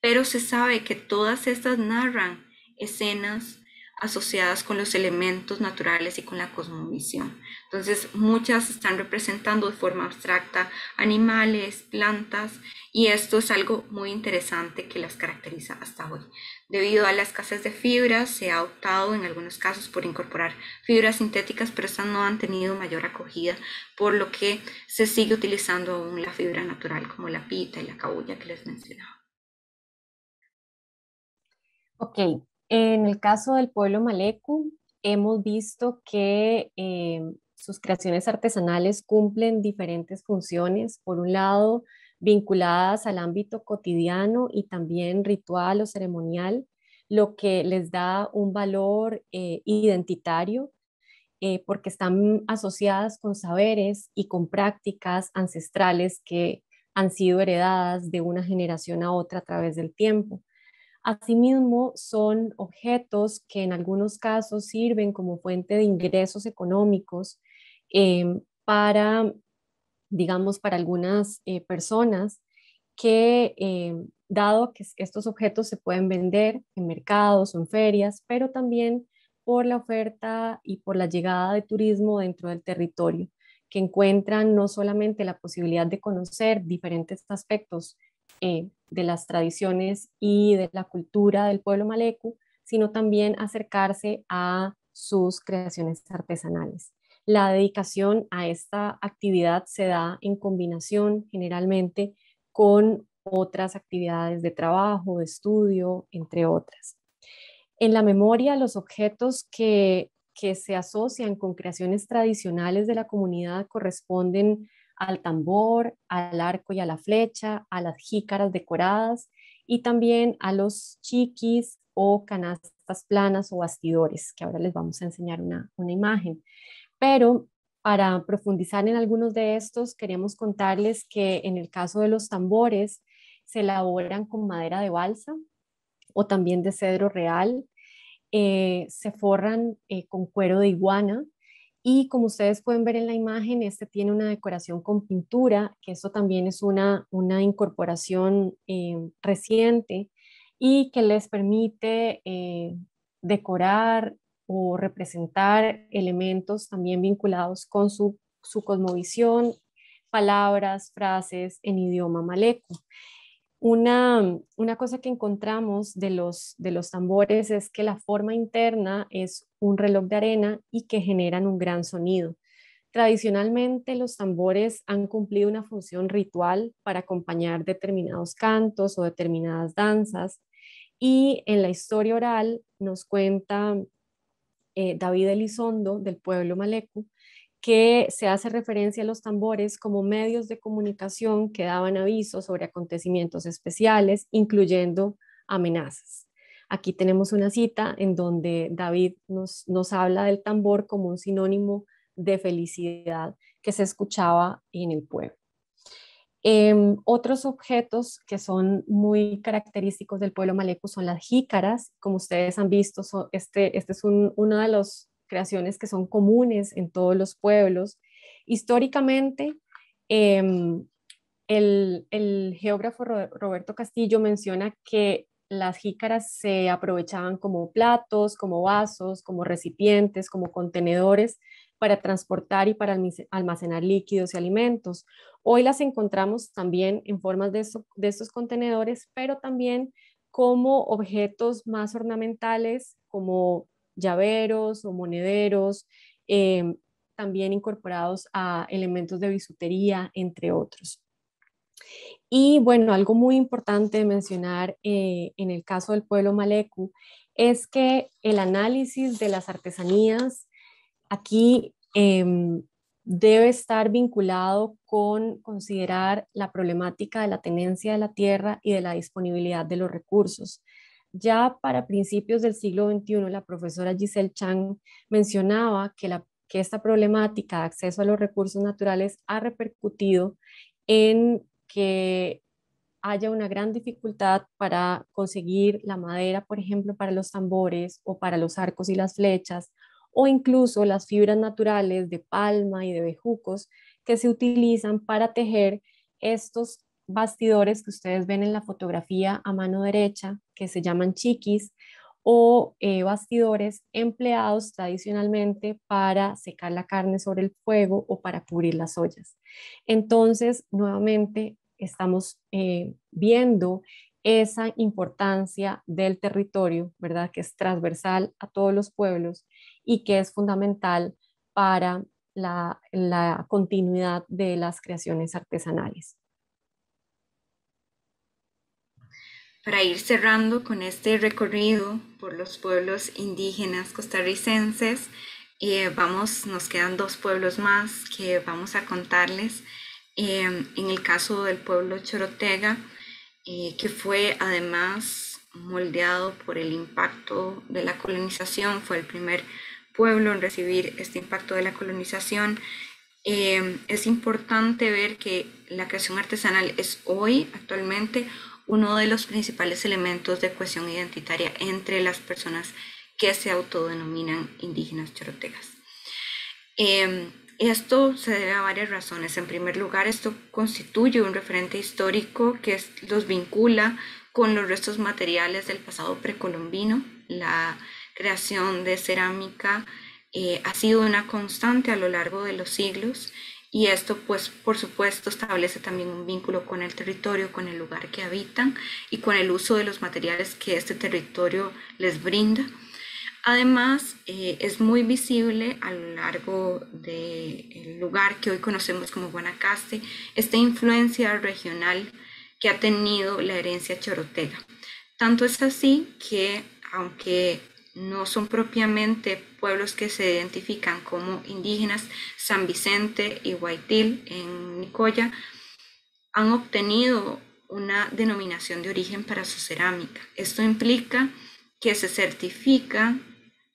pero se sabe que todas estas narran escenas asociadas con los elementos naturales y con la cosmovisión. Entonces, muchas están representando de forma abstracta animales, plantas, y esto es algo muy interesante que las caracteriza hasta hoy. Debido a la escasez de fibras, se ha optado en algunos casos por incorporar fibras sintéticas, pero estas no han tenido mayor acogida, por lo que se sigue utilizando aún la fibra natural como la pita y la cabulla que les mencionaba. Ok, en el caso del pueblo Malecu, hemos visto que eh, sus creaciones artesanales cumplen diferentes funciones. Por un lado, vinculadas al ámbito cotidiano y también ritual o ceremonial, lo que les da un valor eh, identitario eh, porque están asociadas con saberes y con prácticas ancestrales que han sido heredadas de una generación a otra a través del tiempo. Asimismo, son objetos que en algunos casos sirven como fuente de ingresos económicos em, para, digamos, para algunas eh, personas que, em, dado que estos objetos se pueden vender en mercados o en ferias, pero también por la oferta y por la llegada de turismo dentro del territorio, que encuentran no solamente la posibilidad de conocer diferentes aspectos eh, de las tradiciones y de la cultura del pueblo malecu, sino también acercarse a sus creaciones artesanales. La dedicación a esta actividad se da en combinación generalmente con otras actividades de trabajo, de estudio, entre otras. En la memoria, los objetos que, que se asocian con creaciones tradicionales de la comunidad corresponden al tambor, al arco y a la flecha, a las jícaras decoradas y también a los chiquis o canastas planas o bastidores, que ahora les vamos a enseñar una, una imagen. Pero para profundizar en algunos de estos, queríamos contarles que en el caso de los tambores, se elaboran con madera de balsa o también de cedro real, eh, se forran eh, con cuero de iguana y como ustedes pueden ver en la imagen, este tiene una decoración con pintura, que eso también es una, una incorporación eh, reciente y que les permite decorar o representar elementos también vinculados con su, su cosmovisión, palabras, frases en idioma maleco. Una, cosa que encontramos de los, de los tambores es que la forma interna es un reloj de arena y que generan un gran sonido. Tradicionalmente los tambores han cumplido una función ritual para acompañar determinados cantos o determinadas danzas y en la historia oral nos cuenta eh, David Elizondo del pueblo Malecu que se hace referencia a los tambores como medios de comunicación que daban avisos sobre acontecimientos especiales, incluyendo amenazas. Aquí tenemos una cita en donde David nos, nos habla del tambor como un sinónimo de felicidad que se escuchaba en el pueblo. Em, otros objetos que son muy característicos del pueblo maleco son las jícaras. Como ustedes han visto, este, este es uno de los creaciones que son comunes en todos los pueblos. Históricamente, em, el, el, geógrafo Roberto Castillo menciona que las jícaras se aprovechaban como platos, como vasos, como recipientes, como contenedores para transportar y para almacenar líquidos y alimentos. Hoy las encontramos también en formas de, de estos contenedores, pero también como objetos más ornamentales, como llaveros o monederos, em, también incorporados a elementos de bisutería, entre otros. Y bueno, algo muy importante de mencionar eh, en el caso del pueblo malecu es que el análisis de las artesanías aquí em, debe estar vinculado con considerar la problemática de la tenencia de la tierra y de la disponibilidad de los recursos. Ya para principios del siglo XXI, la profesora Giselle Chang mencionaba que, esta problemática de acceso a los recursos naturales ha repercutido en que haya una gran dificultad para conseguir la madera, por ejemplo, para los tambores o para los arcos y las flechas, o incluso las fibras naturales de palma y de bejucos que se utilizan para tejer estos bastidores que ustedes ven en la fotografía a mano derecha, que se llaman chiquis, o eh, bastidores empleados tradicionalmente para secar la carne sobre el fuego o para cubrir las ollas. Entonces, nuevamente, estamos eh, viendo esa importancia del territorio, ¿verdad? Que es transversal a todos los pueblos y que es fundamental para la continuidad de las creaciones artesanales. Para ir cerrando con este recorrido por los pueblos indígenas costarricenses. Eh, vamos, nos quedan dos pueblos más que vamos a contarles. Em, en el caso del pueblo Chorotega, eh, que fue además moldeado por el impacto de la colonización, fue el primer pueblo en recibir este impacto de la colonización. Em, es importante ver que la creación artesanal es hoy, actualmente, uno de los principales elementos de cohesión identitaria entre las personas que se autodenominan indígenas chorotegas. Em, esto se debe a varias razones. En primer lugar, esto constituye un referente histórico que los vincula con los restos materiales del pasado precolombino. La creación de cerámica eh, ha sido una constante a lo largo de los siglos y esto pues por supuesto establece también un vínculo con el territorio, con el lugar que habitan y con el uso de los materiales que este territorio les brinda. Además, eh, es muy visible a lo largo del lugar que hoy conocemos como Guanacaste, esta influencia regional que ha tenido la herencia chorotega. Tanto es así que, aunque no son propiamente pueblos que se identifican como indígenas, San Vicente y Guaitil en Nicoya han obtenido una denominación de origen para su cerámica. Esto implica que se certifica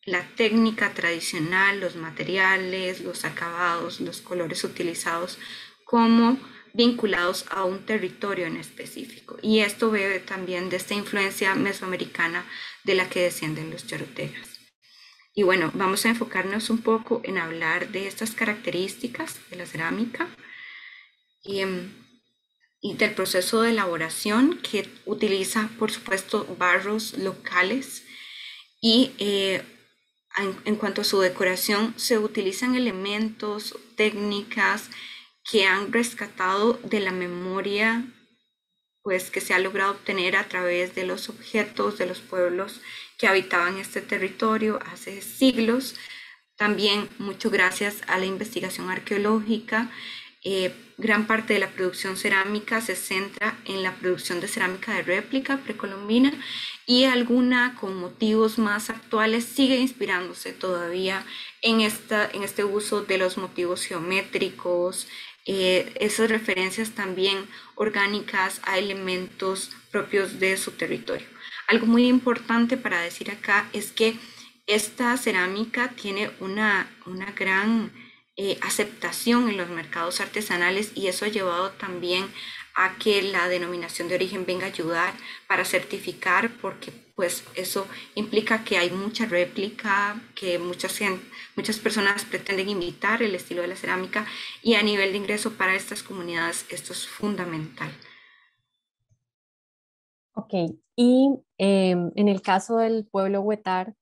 la técnica tradicional, los materiales, los acabados, los colores utilizados como vinculados a un territorio en específico. Y esto bebe también de esta influencia mesoamericana de la que descienden los chorotegas. Y bueno, vamos a enfocarnos un poco en hablar de estas características de la cerámica y, em, del proceso de elaboración que utiliza, por supuesto, barros locales y eh, en, cuanto a su decoración, se utilizan elementos, técnicas que han rescatado de la memoria pues que se ha logrado obtener a través de los objetos de los pueblos que habitaban este territorio hace siglos. También mucho gracias a la investigación arqueológica eh, gran parte de la producción cerámica se centra en la producción de cerámica de réplica precolombina y alguna con motivos más actuales sigue inspirándose todavía en, esta, en este uso de los motivos geométricos, eh, esas referencias también orgánicas a elementos propios de su territorio. Algo muy importante para decir acá es que esta cerámica tiene una, una gran eh, aceptación en los mercados artesanales y eso ha llevado también a que la denominación de origen venga a ayudar para certificar porque pues eso implica que hay mucha réplica, que muchas, muchas personas pretenden imitar el estilo de la cerámica y a nivel de ingreso para estas comunidades esto es fundamental. Ok, y em, en el caso del pueblo huetar,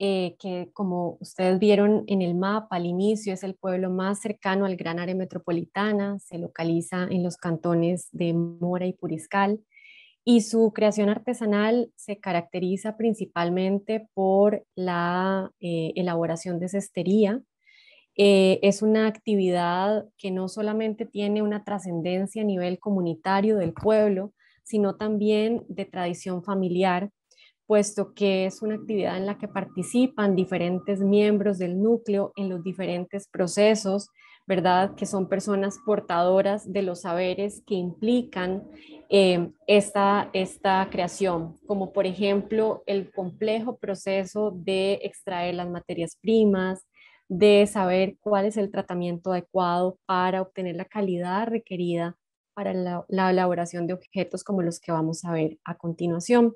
eh, que como ustedes vieron en el mapa al inicio es el pueblo más cercano al gran área metropolitana, se localiza en los cantones de Mora y Puriscal y su creación artesanal se caracteriza principalmente por la eh, elaboración de cestería. Eh, es una actividad que no solamente tiene una trascendencia a nivel comunitario del pueblo, sino también de tradición familiar puesto que es una actividad en la que participan diferentes miembros del núcleo en los diferentes procesos, ¿verdad? Que son personas portadoras de los saberes que implican eh, esta, esta creación, como por ejemplo el complejo proceso de extraer las materias primas, de saber cuál es el tratamiento adecuado para obtener la calidad requerida para la, la elaboración de objetos como los que vamos a ver a continuación.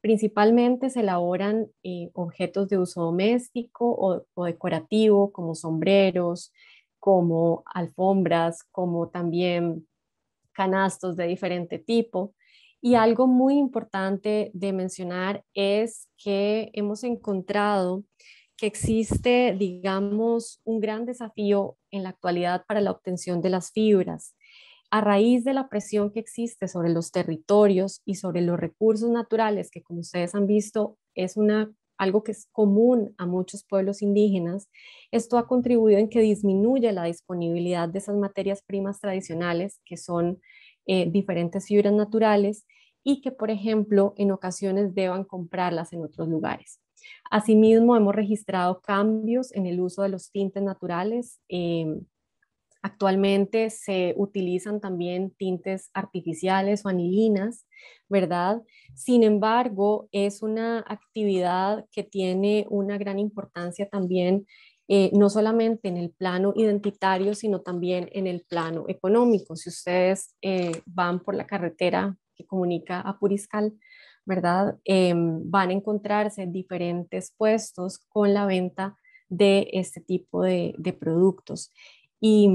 Principalmente se elaboran eh, objetos de uso doméstico o, decorativo, como sombreros, como alfombras, como también canastos de diferente tipo. Y algo muy importante de mencionar es que hemos encontrado que existe, digamos, un gran desafío en la actualidad para la obtención de las fibras a raíz de la presión que existe sobre los territorios y sobre los recursos naturales, que como ustedes han visto es una, algo que es común a muchos pueblos indígenas, esto ha contribuido en que disminuya la disponibilidad de esas materias primas tradicionales, que son eh, diferentes fibras naturales, y que, por ejemplo, en ocasiones deban comprarlas en otros lugares. Asimismo, hemos registrado cambios en el uso de los tintes naturales. Eh, Actualmente se utilizan también tintes artificiales o anilinas, ¿verdad? Sin embargo, es una actividad que tiene una gran importancia también, eh, no solamente en el plano identitario, sino también en el plano económico. Si ustedes eh, van por la carretera que comunica a Puriscal, ¿verdad? Em, van a encontrarse diferentes puestos con la venta de este tipo de productos. Y,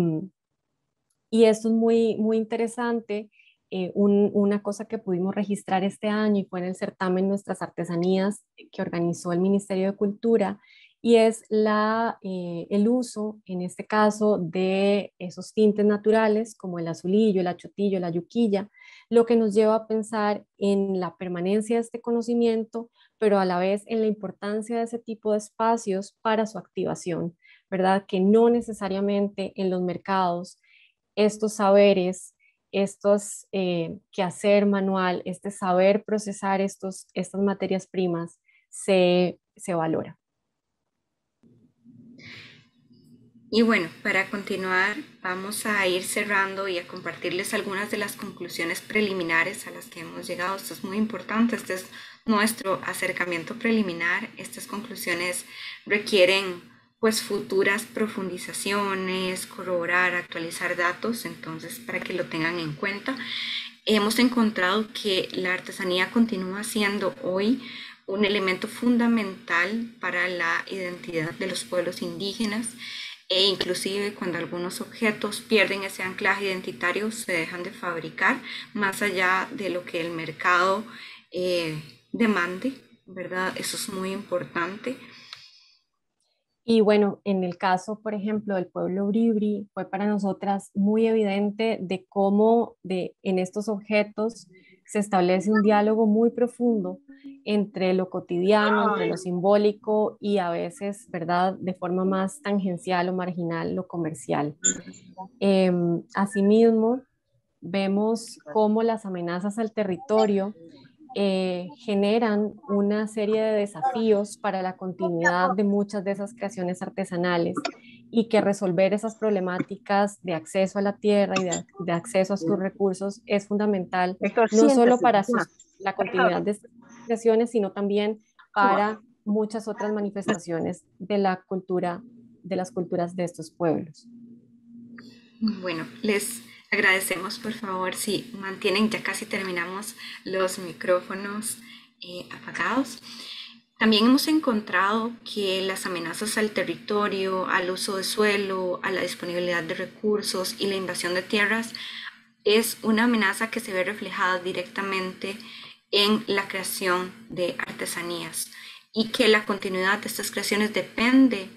esto es muy, muy interesante. Eh, una cosa que pudimos registrar este año y fue en el certamen Nuestras Artesanías que organizó el Ministerio de Cultura y es la, eh, el uso, en este caso, de esos tintes naturales como el azulillo, el achotillo, la yuquilla, lo que nos lleva a pensar en la permanencia de este conocimiento, pero a la vez en la importancia de ese tipo de espacios para su activación, ¿verdad? Que no necesariamente en los mercados estos saberes, estos eh, hacer manual, este saber procesar estos, estas materias primas se, se valora. Y bueno, para continuar, vamos a ir cerrando y a compartirles algunas de las conclusiones preliminares a las que hemos llegado. Esto es muy importante, este es nuestro acercamiento preliminar. Estas conclusiones requieren pues futuras profundizaciones, corroborar, actualizar datos, entonces para que lo tengan en cuenta. Hemos encontrado que la artesanía continúa siendo hoy un elemento fundamental para la identidad de los pueblos indígenas e inclusive cuando algunos objetos pierden ese anclaje identitario se dejan de fabricar más allá de lo que el mercado eh, demande, ¿verdad? Eso es muy importante. Y bueno, en el caso, por ejemplo, del pueblo Bribri, fue para nosotras muy evidente de cómo de, en estos objetos se establece un diálogo muy profundo entre lo cotidiano, entre lo simbólico y a veces, ¿verdad?, de forma más tangencial o marginal, lo comercial. Em, asimismo, vemos cómo las amenazas al territorio eh, generan una serie de desafíos para la continuidad de muchas de esas creaciones artesanales y que resolver esas problemáticas de acceso a la tierra y de, acceso a sus recursos es fundamental, no solo para la continuidad de estas creaciones, sino también para muchas otras manifestaciones de la cultura, de las culturas de estos pueblos. Bueno, les agradecemos por favor si mantienen, ya casi terminamos los micrófonos eh, apagados. También hemos encontrado que las amenazas al territorio, al uso de suelo, a la disponibilidad de recursos y la invasión de tierras es una amenaza que se ve reflejada directamente en la creación de artesanías y que la continuidad de estas creaciones depende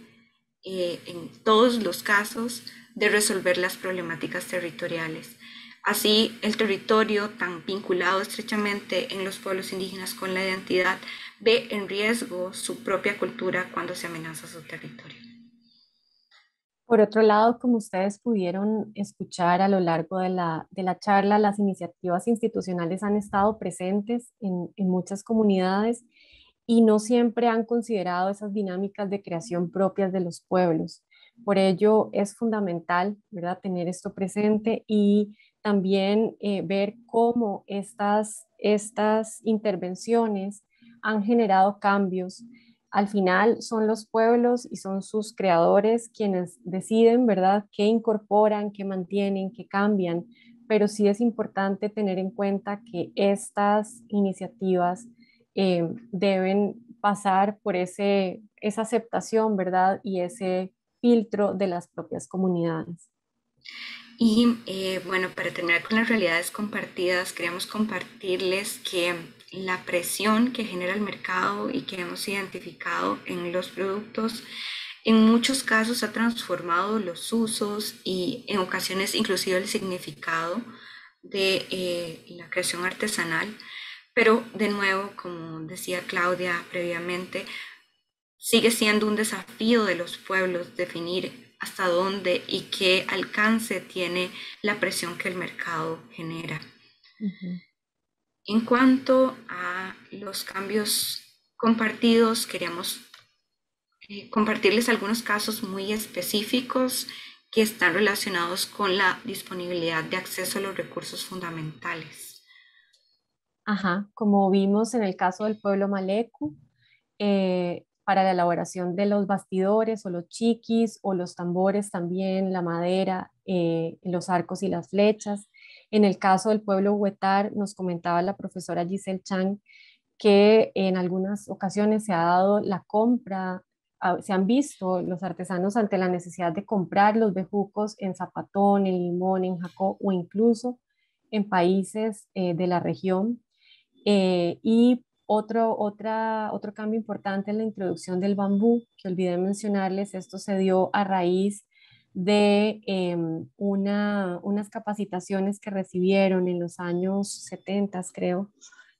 eh, en todos los casos de resolver las problemáticas territoriales. Así, el territorio, tan vinculado estrechamente en los pueblos indígenas con la identidad, ve en riesgo su propia cultura cuando se amenaza su territorio. Por otro lado, como ustedes pudieron escuchar a lo largo de la, de la charla, las iniciativas institucionales han estado presentes en, en muchas comunidades y no siempre han considerado esas dinámicas de creación propias de los pueblos. Por ello es fundamental ¿verdad? tener esto presente y también eh, ver cómo estas, estas intervenciones han generado cambios. Al final son los pueblos y son sus creadores quienes deciden, ¿verdad?, qué incorporan, qué mantienen, qué cambian, pero sí es importante tener en cuenta que estas iniciativas eh, deben pasar por ese, esa aceptación, ¿verdad? Y ese filtro de las propias comunidades. Y eh, bueno, para terminar con las realidades compartidas, queremos compartirles que la presión que genera el mercado y que hemos identificado en los productos en muchos casos ha transformado los usos y en ocasiones inclusive el significado de eh, la creación artesanal. Pero de nuevo, como decía Claudia previamente, sigue siendo un desafío de los pueblos definir hasta dónde y qué alcance tiene la presión que el mercado genera. En cuanto a los cambios compartidos, queríamos eh, compartirles algunos casos muy específicos que están relacionados con la disponibilidad de acceso a los recursos fundamentales. Ajá, como vimos en el caso del pueblo Malecu, eh, para la elaboración de los bastidores o los chiquis o los tambores también, la madera, eh, los arcos y las flechas. En el caso del pueblo Huetar, nos comentaba la profesora Giselle Chang que en algunas ocasiones se ha dado la compra, ah, se han visto los artesanos ante la necesidad de comprar los bejucos en Zapatón, en Limón, en Jacó o incluso en países eh, de la región. Eh, y otro, otra, otro cambio importante en la introducción del bambú, que olvidé mencionarles, esto se dio a raíz de em, una, unas capacitaciones que recibieron en los años 70, creo,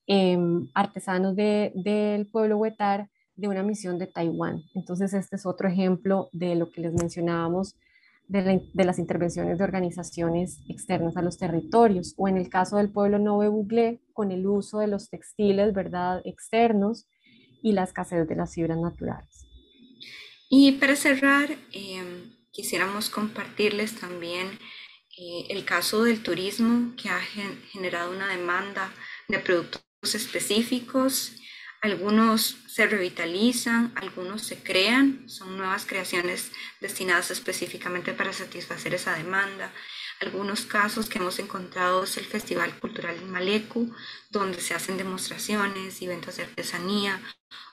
em, artesanos del pueblo huetar de una misión de Taiwán. Entonces, este es otro ejemplo de lo que les mencionábamos de, las intervenciones de organizaciones externas a los territorios, o en el caso del pueblo Nove Buglé, con el uso de los textiles, ¿verdad?, externos y la escasez de las fibras naturales. Y para cerrar, em, quisiéramos compartirles también eh, el caso del turismo que ha generado una demanda de productos específicos. Algunos se revitalizan, algunos se crean, son nuevas creaciones destinadas específicamente para satisfacer esa demanda. Algunos casos que hemos encontrado es el Festival Cultural Malecu, donde se hacen demostraciones y ventas de artesanía,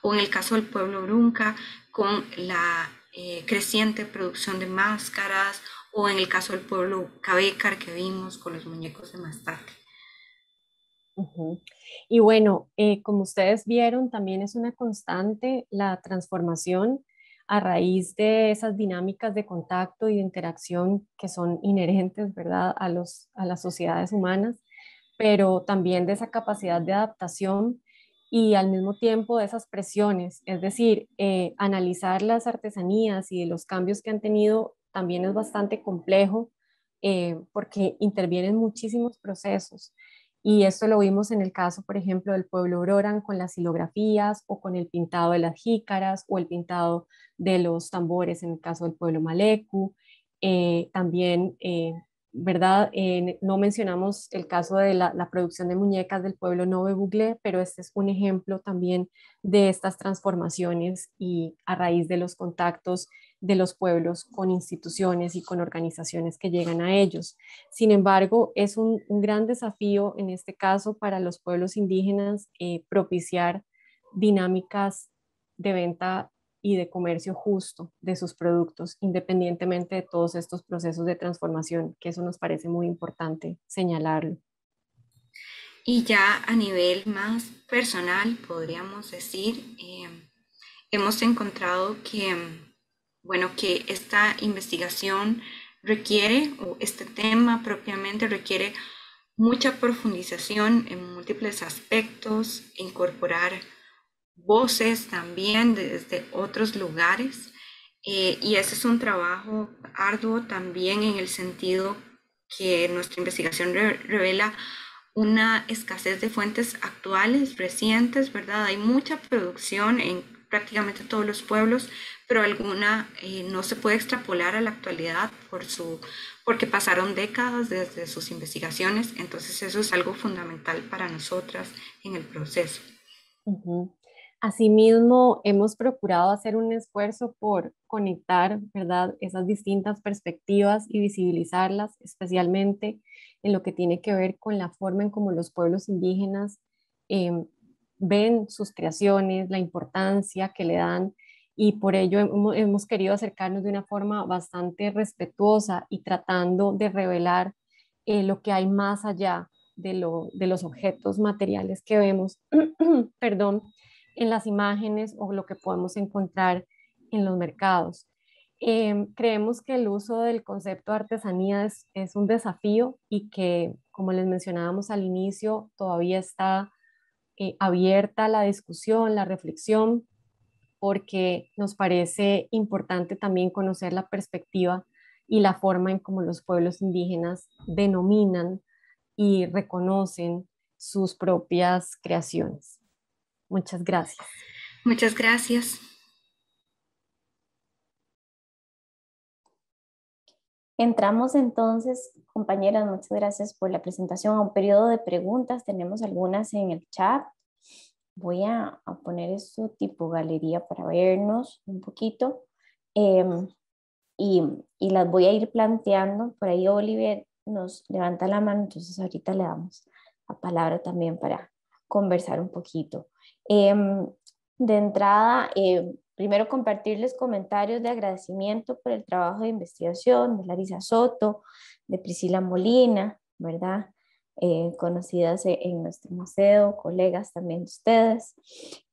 o en el caso del pueblo Brunca, con la eh, creciente producción de máscaras o en el caso del pueblo Cabecar que vimos con los muñecos de Mastate. Y bueno, eh, como ustedes vieron, también es una constante la transformación a raíz de esas dinámicas de contacto y de interacción que son inherentes, ¿verdad?, a, los, a las sociedades humanas, pero también de esa capacidad de adaptación y al mismo tiempo de esas presiones. Es decir, eh, analizar las artesanías y los cambios que han tenido también es bastante complejo eh, porque intervienen muchísimos procesos. Y esto lo vimos en el caso, por ejemplo, del pueblo Broran con las silografías o con el pintado de las jícaras o el pintado de los tambores en el caso del pueblo Malecu. Eh, también ¿verdad? no mencionamos el caso de la, producción de muñecas del pueblo Nove Buglé, pero este es un ejemplo también de estas transformaciones y a raíz de los contactos de los pueblos con instituciones y con organizaciones que llegan a ellos. Sin embargo, es un, gran desafío en este caso para los pueblos indígenas eh, propiciar dinámicas de venta y de comercio justo de sus productos, independientemente de todos estos procesos de transformación, que eso nos parece muy importante señalarlo. Y ya a nivel más personal, podríamos decir, eh, hemos encontrado que, bueno, que esta investigación requiere, o este tema propiamente requiere mucha profundización en múltiples aspectos, incorporar voces también desde otros lugares. Eh, y ese es un trabajo arduo también en el sentido que nuestra investigación revela una escasez de fuentes actuales, recientes, ¿verdad? Hay mucha producción en prácticamente todos los pueblos, pero alguna eh, no se puede extrapolar a la actualidad por su, porque pasaron décadas desde sus investigaciones, entonces eso es algo fundamental para nosotras en el proceso. Asimismo, hemos procurado hacer un esfuerzo por conectar, ¿verdad?, esas distintas perspectivas y visibilizarlas, especialmente en lo que tiene que ver con la forma en cómo los pueblos indígenas em, ven sus creaciones, la importancia que le dan y por ello hemos, querido acercarnos de una forma bastante respetuosa y tratando de revelar eh, lo que hay más allá de, de los objetos materiales que vemos, perdón, en las imágenes o lo que podemos encontrar en los mercados. Em, creemos que el uso del concepto de artesanía es, un desafío y que, como les mencionábamos al inicio, todavía está eh, abierta la discusión, la reflexión, porque nos parece importante también conocer la perspectiva y la forma en cómo los pueblos indígenas denominan y reconocen sus propias creaciones. Muchas gracias. Muchas gracias. Entramos entonces, compañeras, muchas gracias por la presentación a un periodo de preguntas. Tenemos algunas en el chat. Voy a, poner esto tipo galería para vernos un poquito. Em, y, y, las voy a ir planteando. Por ahí Oliver nos levanta la mano, entonces ahorita le damos la palabra también para conversar un poquito. Em, de entrada, eh, primero compartirles comentarios de agradecimiento por el trabajo de investigación de Larisa Soto, de Priscila Molina, ¿verdad? Eh, conocidas e, en nuestro museo, colegas también de ustedes,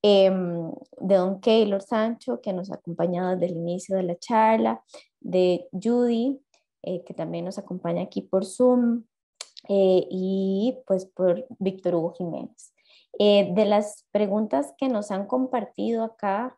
em, de don Keylor Sancho, que nos ha acompañado desde el inicio de la charla, de Judy, eh, que también nos acompaña aquí por Zoom, y pues por Víctor Hugo Jiménez. De las preguntas que nos han compartido acá,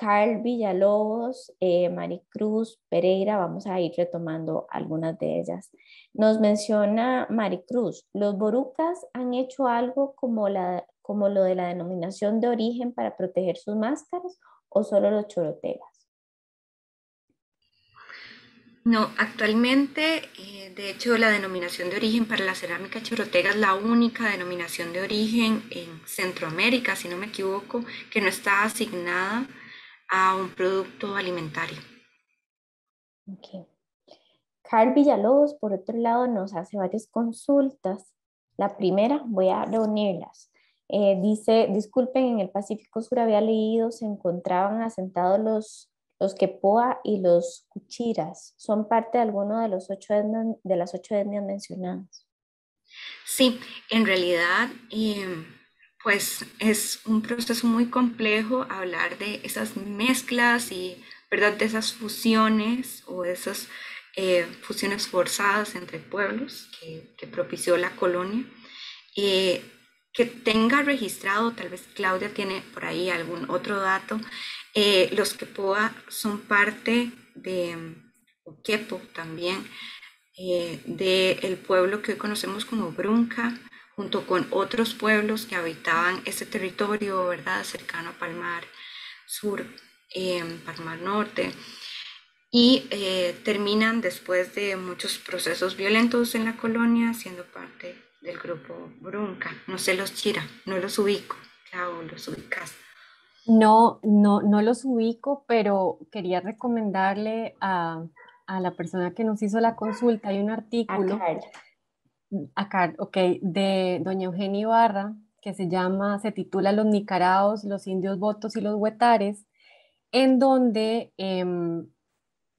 Carl Villalobos, eh, Maricruz Pereira, vamos a ir retomando algunas de ellas. Nos menciona Maricruz, ¿los borucas han hecho algo como, la, como lo de la denominación de origen para proteger sus máscaras o solo los chorotegas? No, actualmente, eh, de hecho, la denominación de origen para la cerámica chorotega es la única denominación de origen en Centroamérica, si no me equivoco, que no está asignada a un producto alimentario. Okay. Carl Villalobos, por otro lado, nos hace varias consultas. La primera, voy a reunirlas. Eh, dice, disculpen, en el Pacífico Sur había leído, se encontraban asentados los, los Quepoa y los Cuchiras. ¿Son parte de alguno de, los ocho de las ocho etnias mencionadas? Sí, en realidad... Eh, pues es un proceso muy complejo hablar de esas mezclas y, ¿verdad?, de esas fusiones o esas eh, fusiones forzadas entre pueblos que, propició la colonia. y que tenga registrado, tal vez Claudia tiene por ahí algún otro dato, eh, los Quepoa son parte de, o Quepo también, eh, del pueblo que hoy conocemos como Brunca, junto con otros pueblos que habitaban ese territorio, ¿verdad? Cercano a Palmar Sur, eh, Palmar Norte, y eh, terminan después de muchos procesos violentos en la colonia siendo parte del grupo Brunca. No sé los Chira, no los ubico, claro, los ubicas. No, no, no los ubico, pero quería recomendarle a, a la persona que nos hizo la consulta, hay un artículo acá, ok, de doña Eugenia Ibarra, que se llama, se titula Los Nicaraos, los indios votos y los huetares, en donde em,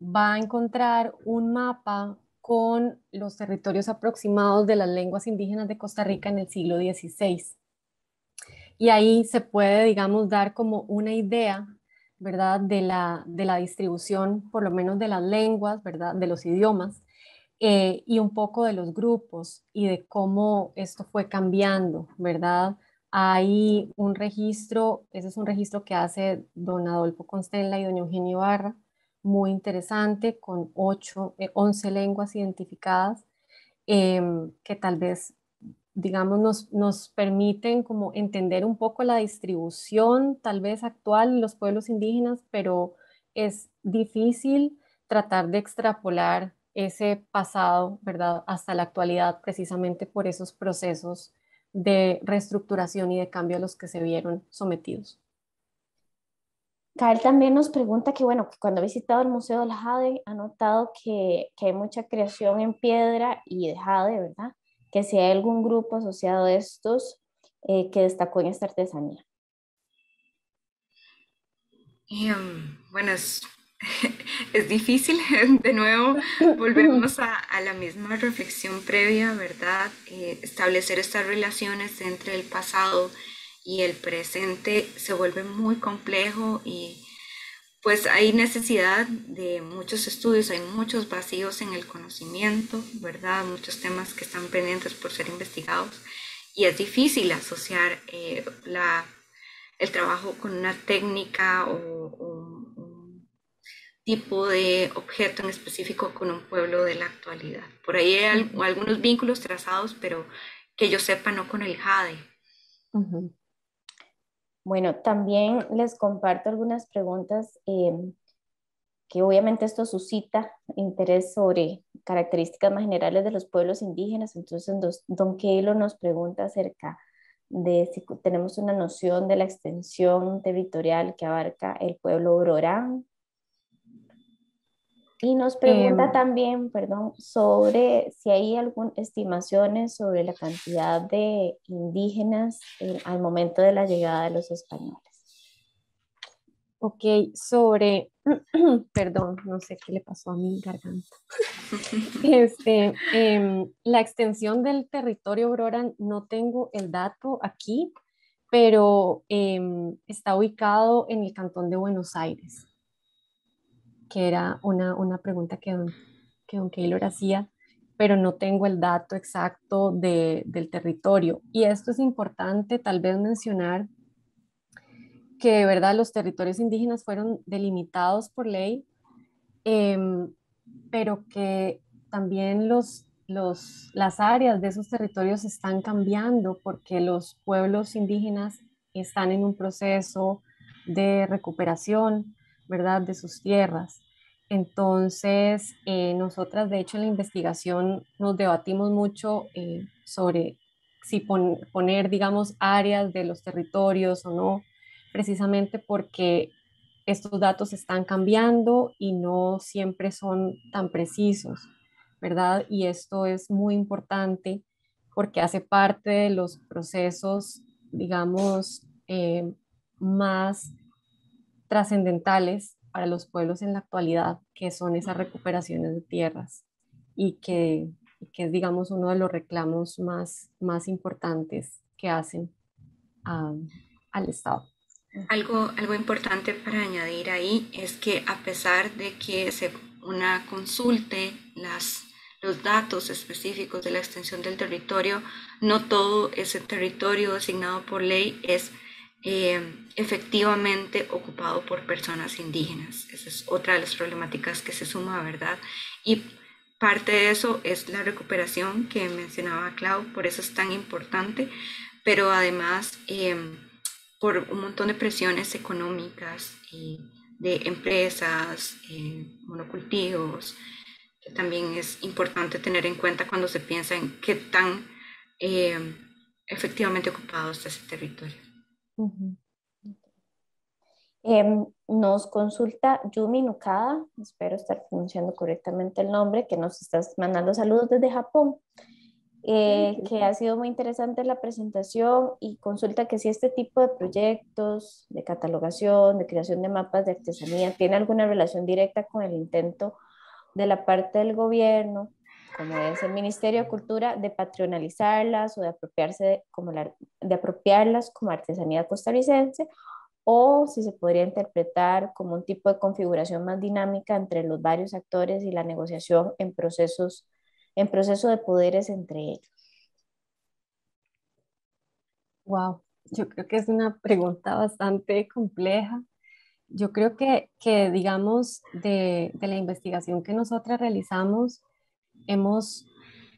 va a encontrar un mapa con los territorios aproximados de las lenguas indígenas de Costa Rica en el siglo XVI. Y ahí se puede, digamos, dar como una idea, ¿verdad?, de la, de la distribución, por lo menos de las lenguas, ¿verdad?, de los idiomas eh, y un poco de los grupos y de cómo esto fue cambiando, ¿verdad? Hay un registro, ese es un registro que hace don Adolfo Constella y doña Eugenio Barra, muy interesante, con 8, 11 eh, lenguas identificadas, em, que tal vez, digamos, nos, nos permiten como entender un poco la distribución tal vez actual en los pueblos indígenas, pero es difícil tratar de extrapolar ese pasado, ¿verdad?, hasta la actualidad, precisamente por esos procesos de reestructuración y de cambio a los que se vieron sometidos. Carl también nos pregunta que, bueno, que cuando ha visitado el Museo del Jade ha notado que, que, hay mucha creación en piedra y de Jade, ¿verdad? Que si hay algún grupo asociado a estos eh, que destacó en esta artesanía. Um, bueno, es es difícil, de nuevo volvemos a, la misma reflexión previa, ¿verdad? Eh, establecer estas relaciones entre el pasado y el presente se vuelve muy complejo y pues hay necesidad de muchos estudios, hay muchos vacíos en el conocimiento, ¿verdad? Muchos temas que están pendientes por ser investigados y es difícil asociar eh, la, el trabajo con una técnica o tipo de objeto en específico con un pueblo de la actualidad. Por ahí hay algunos vínculos trazados, pero que yo sepa no con el JADE. Bueno, también les comparto algunas preguntas em, que obviamente esto suscita interés sobre características más generales de los pueblos indígenas. Entonces, don Keilo nos pregunta acerca de si tenemos una noción de la extensión territorial que abarca el pueblo Brorán. Y nos pregunta em. también, perdón, sobre si hay algunas estimaciones sobre la cantidad de indígenas al momento de la llegada de los españoles. Ok, sobre, perdón, no sé qué le pasó a mi garganta. Este, em, la extensión del territorio Broran, no tengo el dato aquí, pero em, está ubicado en el cantón de Buenos Aires, que era una, una pregunta que don, que don Keylor hacía, pero no tengo el dato exacto de, del territorio. Y esto es importante tal vez mencionar que de verdad los territorios indígenas fueron delimitados por ley, em, pero que también los, los, las áreas de esos territorios están cambiando porque los pueblos indígenas están en un proceso de recuperación, ¿verdad?, de sus tierras. Entonces, eh, nosotras, de hecho, en la investigación nos debatimos mucho eh, sobre si poner, digamos, áreas de los territorios o no, precisamente porque estos datos están cambiando y no siempre son tan precisos, ¿verdad? Y esto es muy importante porque hace parte de los procesos, digamos, eh, más trascendentales para los pueblos en la actualidad, que son esas recuperaciones de tierras y que, que es, digamos, uno de los reclamos más, más importantes que hacen al Estado. Algo, algo importante para añadir ahí es que a pesar de que se una consulte las, los datos específicos de la extensión del territorio, no todo ese territorio asignado por ley es eh, efectivamente ocupado por personas indígenas. Esa es otra de las problemáticas que se suma, ¿verdad? Y parte de eso es la recuperación que mencionaba Clau, por eso es tan importante, pero además... Eh, por un montón de presiones económicas y de empresas, eh, monocultivos, que también es importante tener en cuenta cuando se piensa en qué tan eh, efectivamente ocupado está ese territorio. Em, nos consulta Yumi Nukada, espero estar pronunciando correctamente el nombre, que nos estás mandando saludos desde Japón. Eh, que ha sido muy interesante la presentación y consulta que si este tipo de proyectos de catalogación, de creación de mapas de artesanía, tiene alguna relación directa con el intento de la parte del gobierno, como es el Ministerio de Cultura, de patronalizarlas o de, apropiarse como de apropiarlas como artesanía costarricense, o si se podría interpretar como un tipo de configuración más dinámica entre los varios actores y la negociación en procesos en proceso de poderes entre ellos? Wow, yo creo que es una pregunta bastante compleja. Yo creo que, que digamos, de, de la investigación que nosotras realizamos, hemos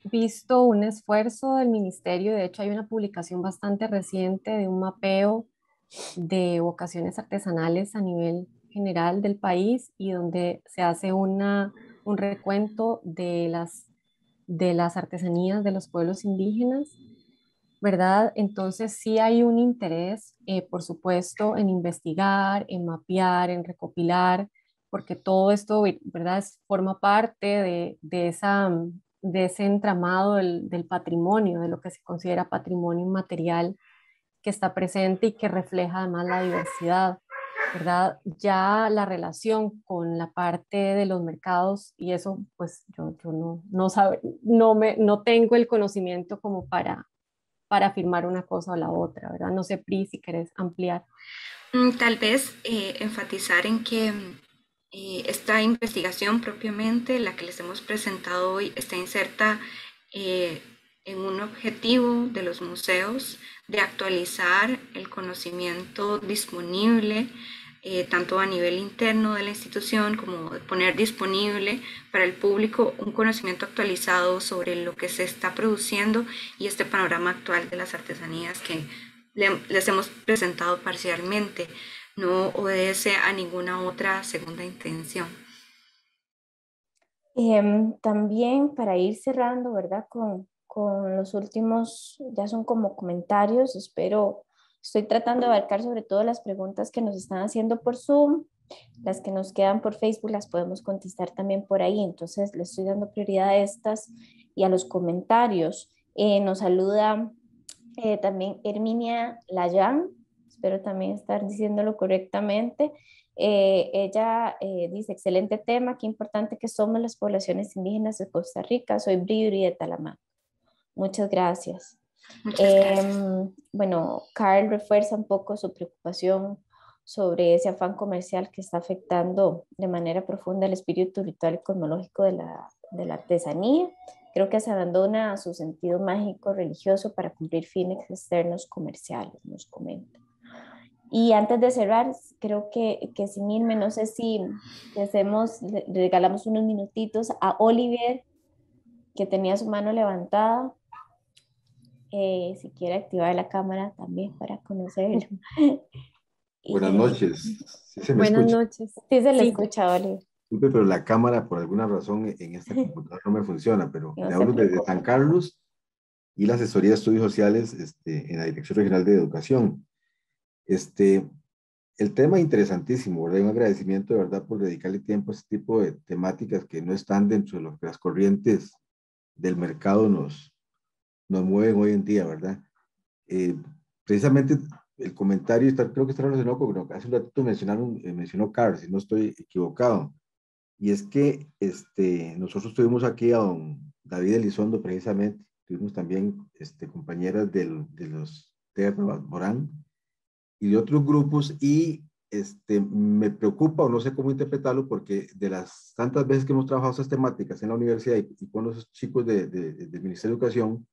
visto un esfuerzo del ministerio, de hecho hay una publicación bastante reciente de un mapeo de vocaciones artesanales a nivel general del país y donde se hace una, un recuento de las de las artesanías de los pueblos indígenas, ¿verdad? Entonces sí hay un interés, eh, por supuesto, en investigar, en mapear, en recopilar, porque todo esto, ¿verdad? forma parte de, de, esa, de ese entramado del, del patrimonio, de lo que se considera patrimonio inmaterial que está presente y que refleja además la diversidad. ¿verdad? Ya la relación con la parte de los mercados y eso, pues yo, yo no, no, sabe, no, me, no tengo el conocimiento como para, para afirmar una cosa o la otra, ¿verdad? No sé, Pri, si quieres ampliar. Mm, tal vez eh, enfatizar en que eh, esta investigación propiamente, la que les hemos presentado hoy, está inserta eh, en un objetivo de los museos de actualizar el conocimiento disponible eh, tanto a nivel interno de la institución como poner disponible para el público un conocimiento actualizado sobre lo que se está produciendo y este panorama actual de las artesanías que les hemos presentado parcialmente. No obedece a ninguna otra segunda intención. Em, también para ir cerrando, ¿verdad? Con, con los últimos, ya son como comentarios, espero, estoy tratando de abarcar sobre todo las preguntas que nos están haciendo por Zoom, las que nos quedan por Facebook las podemos contestar también por ahí, entonces le estoy dando prioridad a estas y a los comentarios. Eh, nos saluda eh, también Herminia Layan, espero también estar diciéndolo correctamente. Eh, ella dice, excelente tema, qué importante que somos las poblaciones indígenas de Costa Rica. Soy Bribri de Talamán. Muchas gracias. Em, bueno, Carl refuerza un poco su preocupación sobre ese afán comercial que está afectando de manera profunda el espíritu ritual y cosmológico de la, de la artesanía. Creo que se abandona su sentido mágico religioso para cumplir fines externos comerciales, nos comenta. Y antes de cerrar, creo que, que sin irme, no sé si hacemos, le regalamos unos minutitos a Oliver, que tenía su mano levantada. Eh, si quiere activar la cámara también para conocerlo. Buenas noches. Buenas noches. Sí, se le escucha, Oliver. Pero la cámara, por alguna razón, en esta computadora no me funciona, pero le hablo desde San Carlos y la asesoría de estudios sociales este, en la Dirección Regional de Educación. Este, el tema interesantísimo, ¿verdad? Un agradecimiento de verdad por dedicarle tiempo a este tipo de temáticas que no están dentro de lo que las corrientes del mercado nos, nos mueven hoy en día, ¿verdad? Eh, precisamente el comentario, está, creo que está relacionado con lo que hace un ratito mencionaron, eh, mencionó Carl, si no estoy equivocado, y es que este, nosotros tuvimos aquí a don David Elizondo precisamente, tuvimos también este, compañeras del, de los Terra Morán y de otros grupos, y este, me preocupa o no sé cómo interpretarlo porque de las tantas veces que hemos trabajado esas temáticas en la universidad y, con los chicos de, del Ministerio de Educación,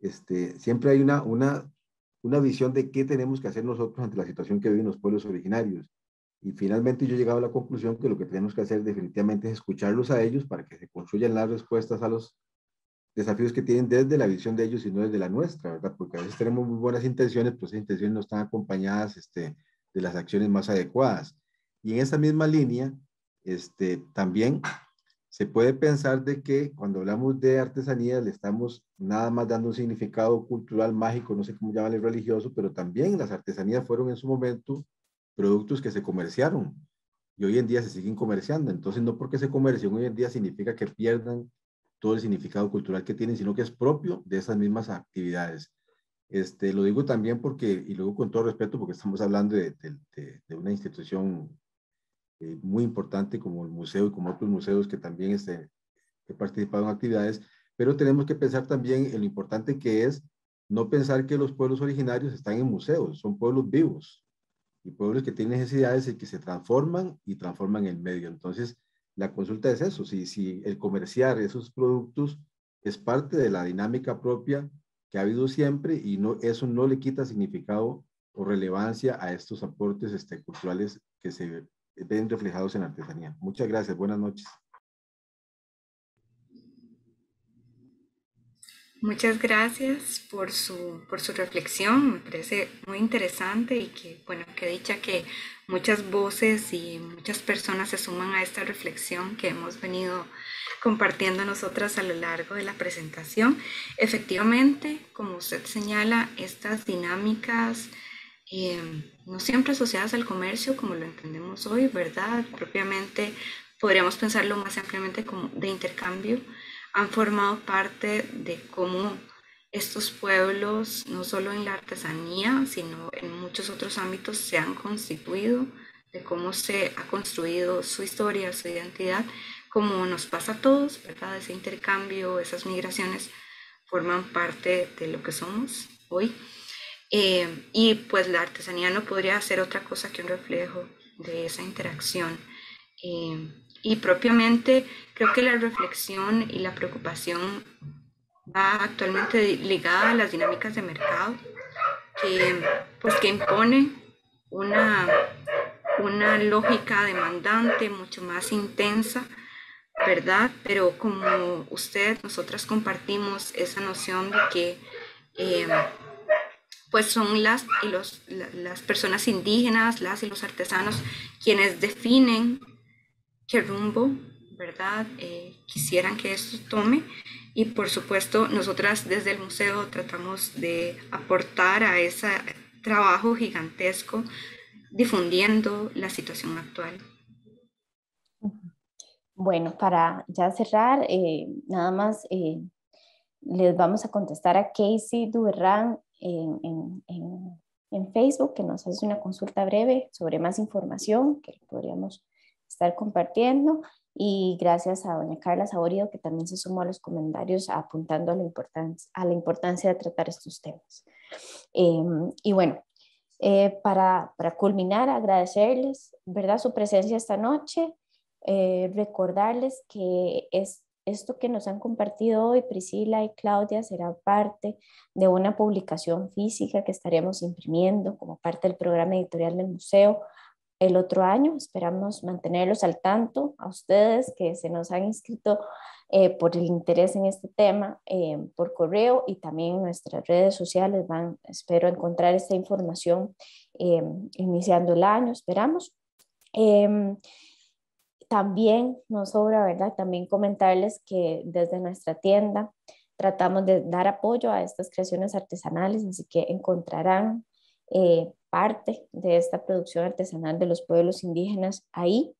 este, siempre hay una, una una visión de qué tenemos que hacer nosotros ante la situación que viven los pueblos originarios. Y finalmente yo he llegado a la conclusión que lo que tenemos que hacer definitivamente es escucharlos a ellos para que se construyan las respuestas a los desafíos que tienen desde la visión de ellos y no desde la nuestra, ¿verdad? Porque a veces tenemos muy buenas intenciones, pero esas intenciones no están acompañadas este, de las acciones más adecuadas. Y en esa misma línea, este, también se puede pensar de que cuando hablamos de artesanía le estamos nada más dando un significado cultural, mágico, no sé cómo llamarle religioso, pero también las artesanías fueron en su momento productos que se comerciaron y hoy en día se siguen comerciando. Entonces, no porque se comercien hoy en día significa que pierdan todo el significado cultural que tienen, sino que es propio de esas mismas actividades. Este, lo digo también porque, y luego con todo respeto, porque estamos hablando de, una institución eh, muy importante como el museo y como otros museos que también este, he participado en actividades, pero tenemos que pensar también en lo importante que es no pensar que los pueblos originarios están en museos, son pueblos vivos y pueblos que tienen necesidades y que se transforman y transforman el medio. Entonces, la consulta es eso, si, si el comerciar esos productos es parte de la dinámica propia que ha habido siempre y no, eso no le quita significado o relevancia a estos aportes este, culturales que se ven reflejados en la artesanía. Muchas gracias, buenas noches. Muchas gracias por su, por su reflexión, me parece muy interesante y que, bueno, que dicha que muchas voces y muchas personas se suman a esta reflexión que hemos venido compartiendo nosotras a lo largo de la presentación. Efectivamente, como usted señala, estas dinámicas Em, no siempre asociadas al comercio como lo entendemos hoy, ¿verdad? Propiamente podríamos pensarlo más ampliamente como de intercambio, han formado parte de cómo estos pueblos, no solo en la artesanía, sino en muchos otros ámbitos, se han constituido, de cómo se ha construido su historia, su identidad, como nos pasa a todos, ¿verdad? Ese intercambio, esas migraciones forman parte de lo que somos hoy. Eh, y pues la artesanía no podría ser otra cosa que un reflejo de esa interacción. Eh, y propiamente creo que la reflexión y la preocupación va actualmente ligada a las dinámicas de mercado, que, pues, impone una, una lógica demandante mucho más intensa, ¿verdad? Pero como usted, nosotras compartimos esa noción de que eh, pues son las, y los, las personas indígenas, las y los artesanos, quienes definen qué rumbo ¿verdad? Eh, quisieran que esto tome y por supuesto nosotras desde el museo tratamos de aportar a ese trabajo gigantesco difundiendo la situación actual. Bueno, para ya cerrar, eh, nada más eh, les vamos a contestar a Casey Duran en, en, en, Facebook, que nos hace una consulta breve sobre más información que podríamos estar compartiendo. Y gracias a doña Carla Saborido, que también se sumó a los comentarios apuntando a la, importancia, a la importancia de tratar estos temas. Em, y bueno, eh, para, para, culminar, agradecerles, ¿verdad?, su presencia esta noche, eh, recordarles que es, esto que nos han compartido hoy, Priscila y Claudia, será parte de una publicación física que estaremos imprimiendo como parte del programa editorial del museo el otro año. Esperamos mantenerlos al tanto a ustedes que se nos han inscrito eh, por el interés en este tema eh, por correo y también en nuestras redes sociales van, espero encontrar esta información eh, iniciando el año, esperamos. Em, también nos sobra, ¿verdad? También comentarles que desde nuestra tienda tratamos de dar apoyo a estas creaciones artesanales, así que encontrarán parte de esta producción artesanal de los pueblos indígenas ahí.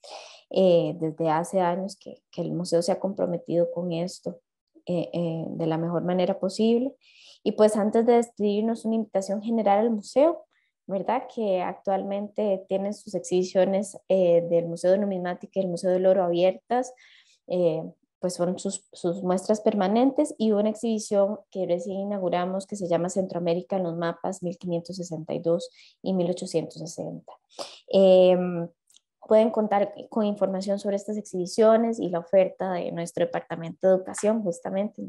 Eh, desde hace años que, que, el museo se ha comprometido con esto eh, eh, de la mejor manera posible. Y pues antes de despedirnos, una invitación general al museo, ¿verdad? Que actualmente tiene sus exhibiciones del Museo de Numismática y el Museo del Oro abiertas pues son sus, sus, muestras permanentes y una exhibición que recién inauguramos que se llama Centroamérica en los mapas 1562 y 1860. Em, pueden contar con información sobre estas exhibiciones y la oferta de nuestro Departamento de Educación, justamente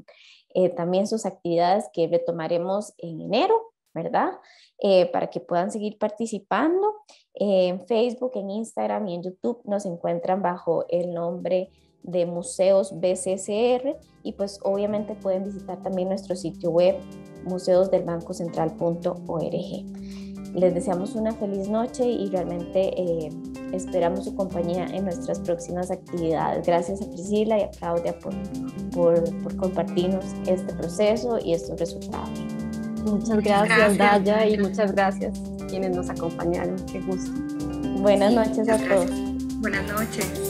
eh, también sus actividades que retomaremos en enero, ¿verdad? Eh, para que puedan seguir participando. en Facebook, en Instagram y en YouTube nos encuentran bajo el nombre museos BCCR y pues obviamente pueden visitar también nuestro sitio web museosdelbancocentral.org. Les deseamos una feliz noche y realmente eh, esperamos su compañía en nuestras próximas actividades. Gracias a Priscila y a Claudia por, por, por compartirnos este proceso y estos resultados. Muchas gracias, Daya, y muchas gracias quienes nos acompañaron. Qué gusto. Buenas noches a todos. Buenas noches.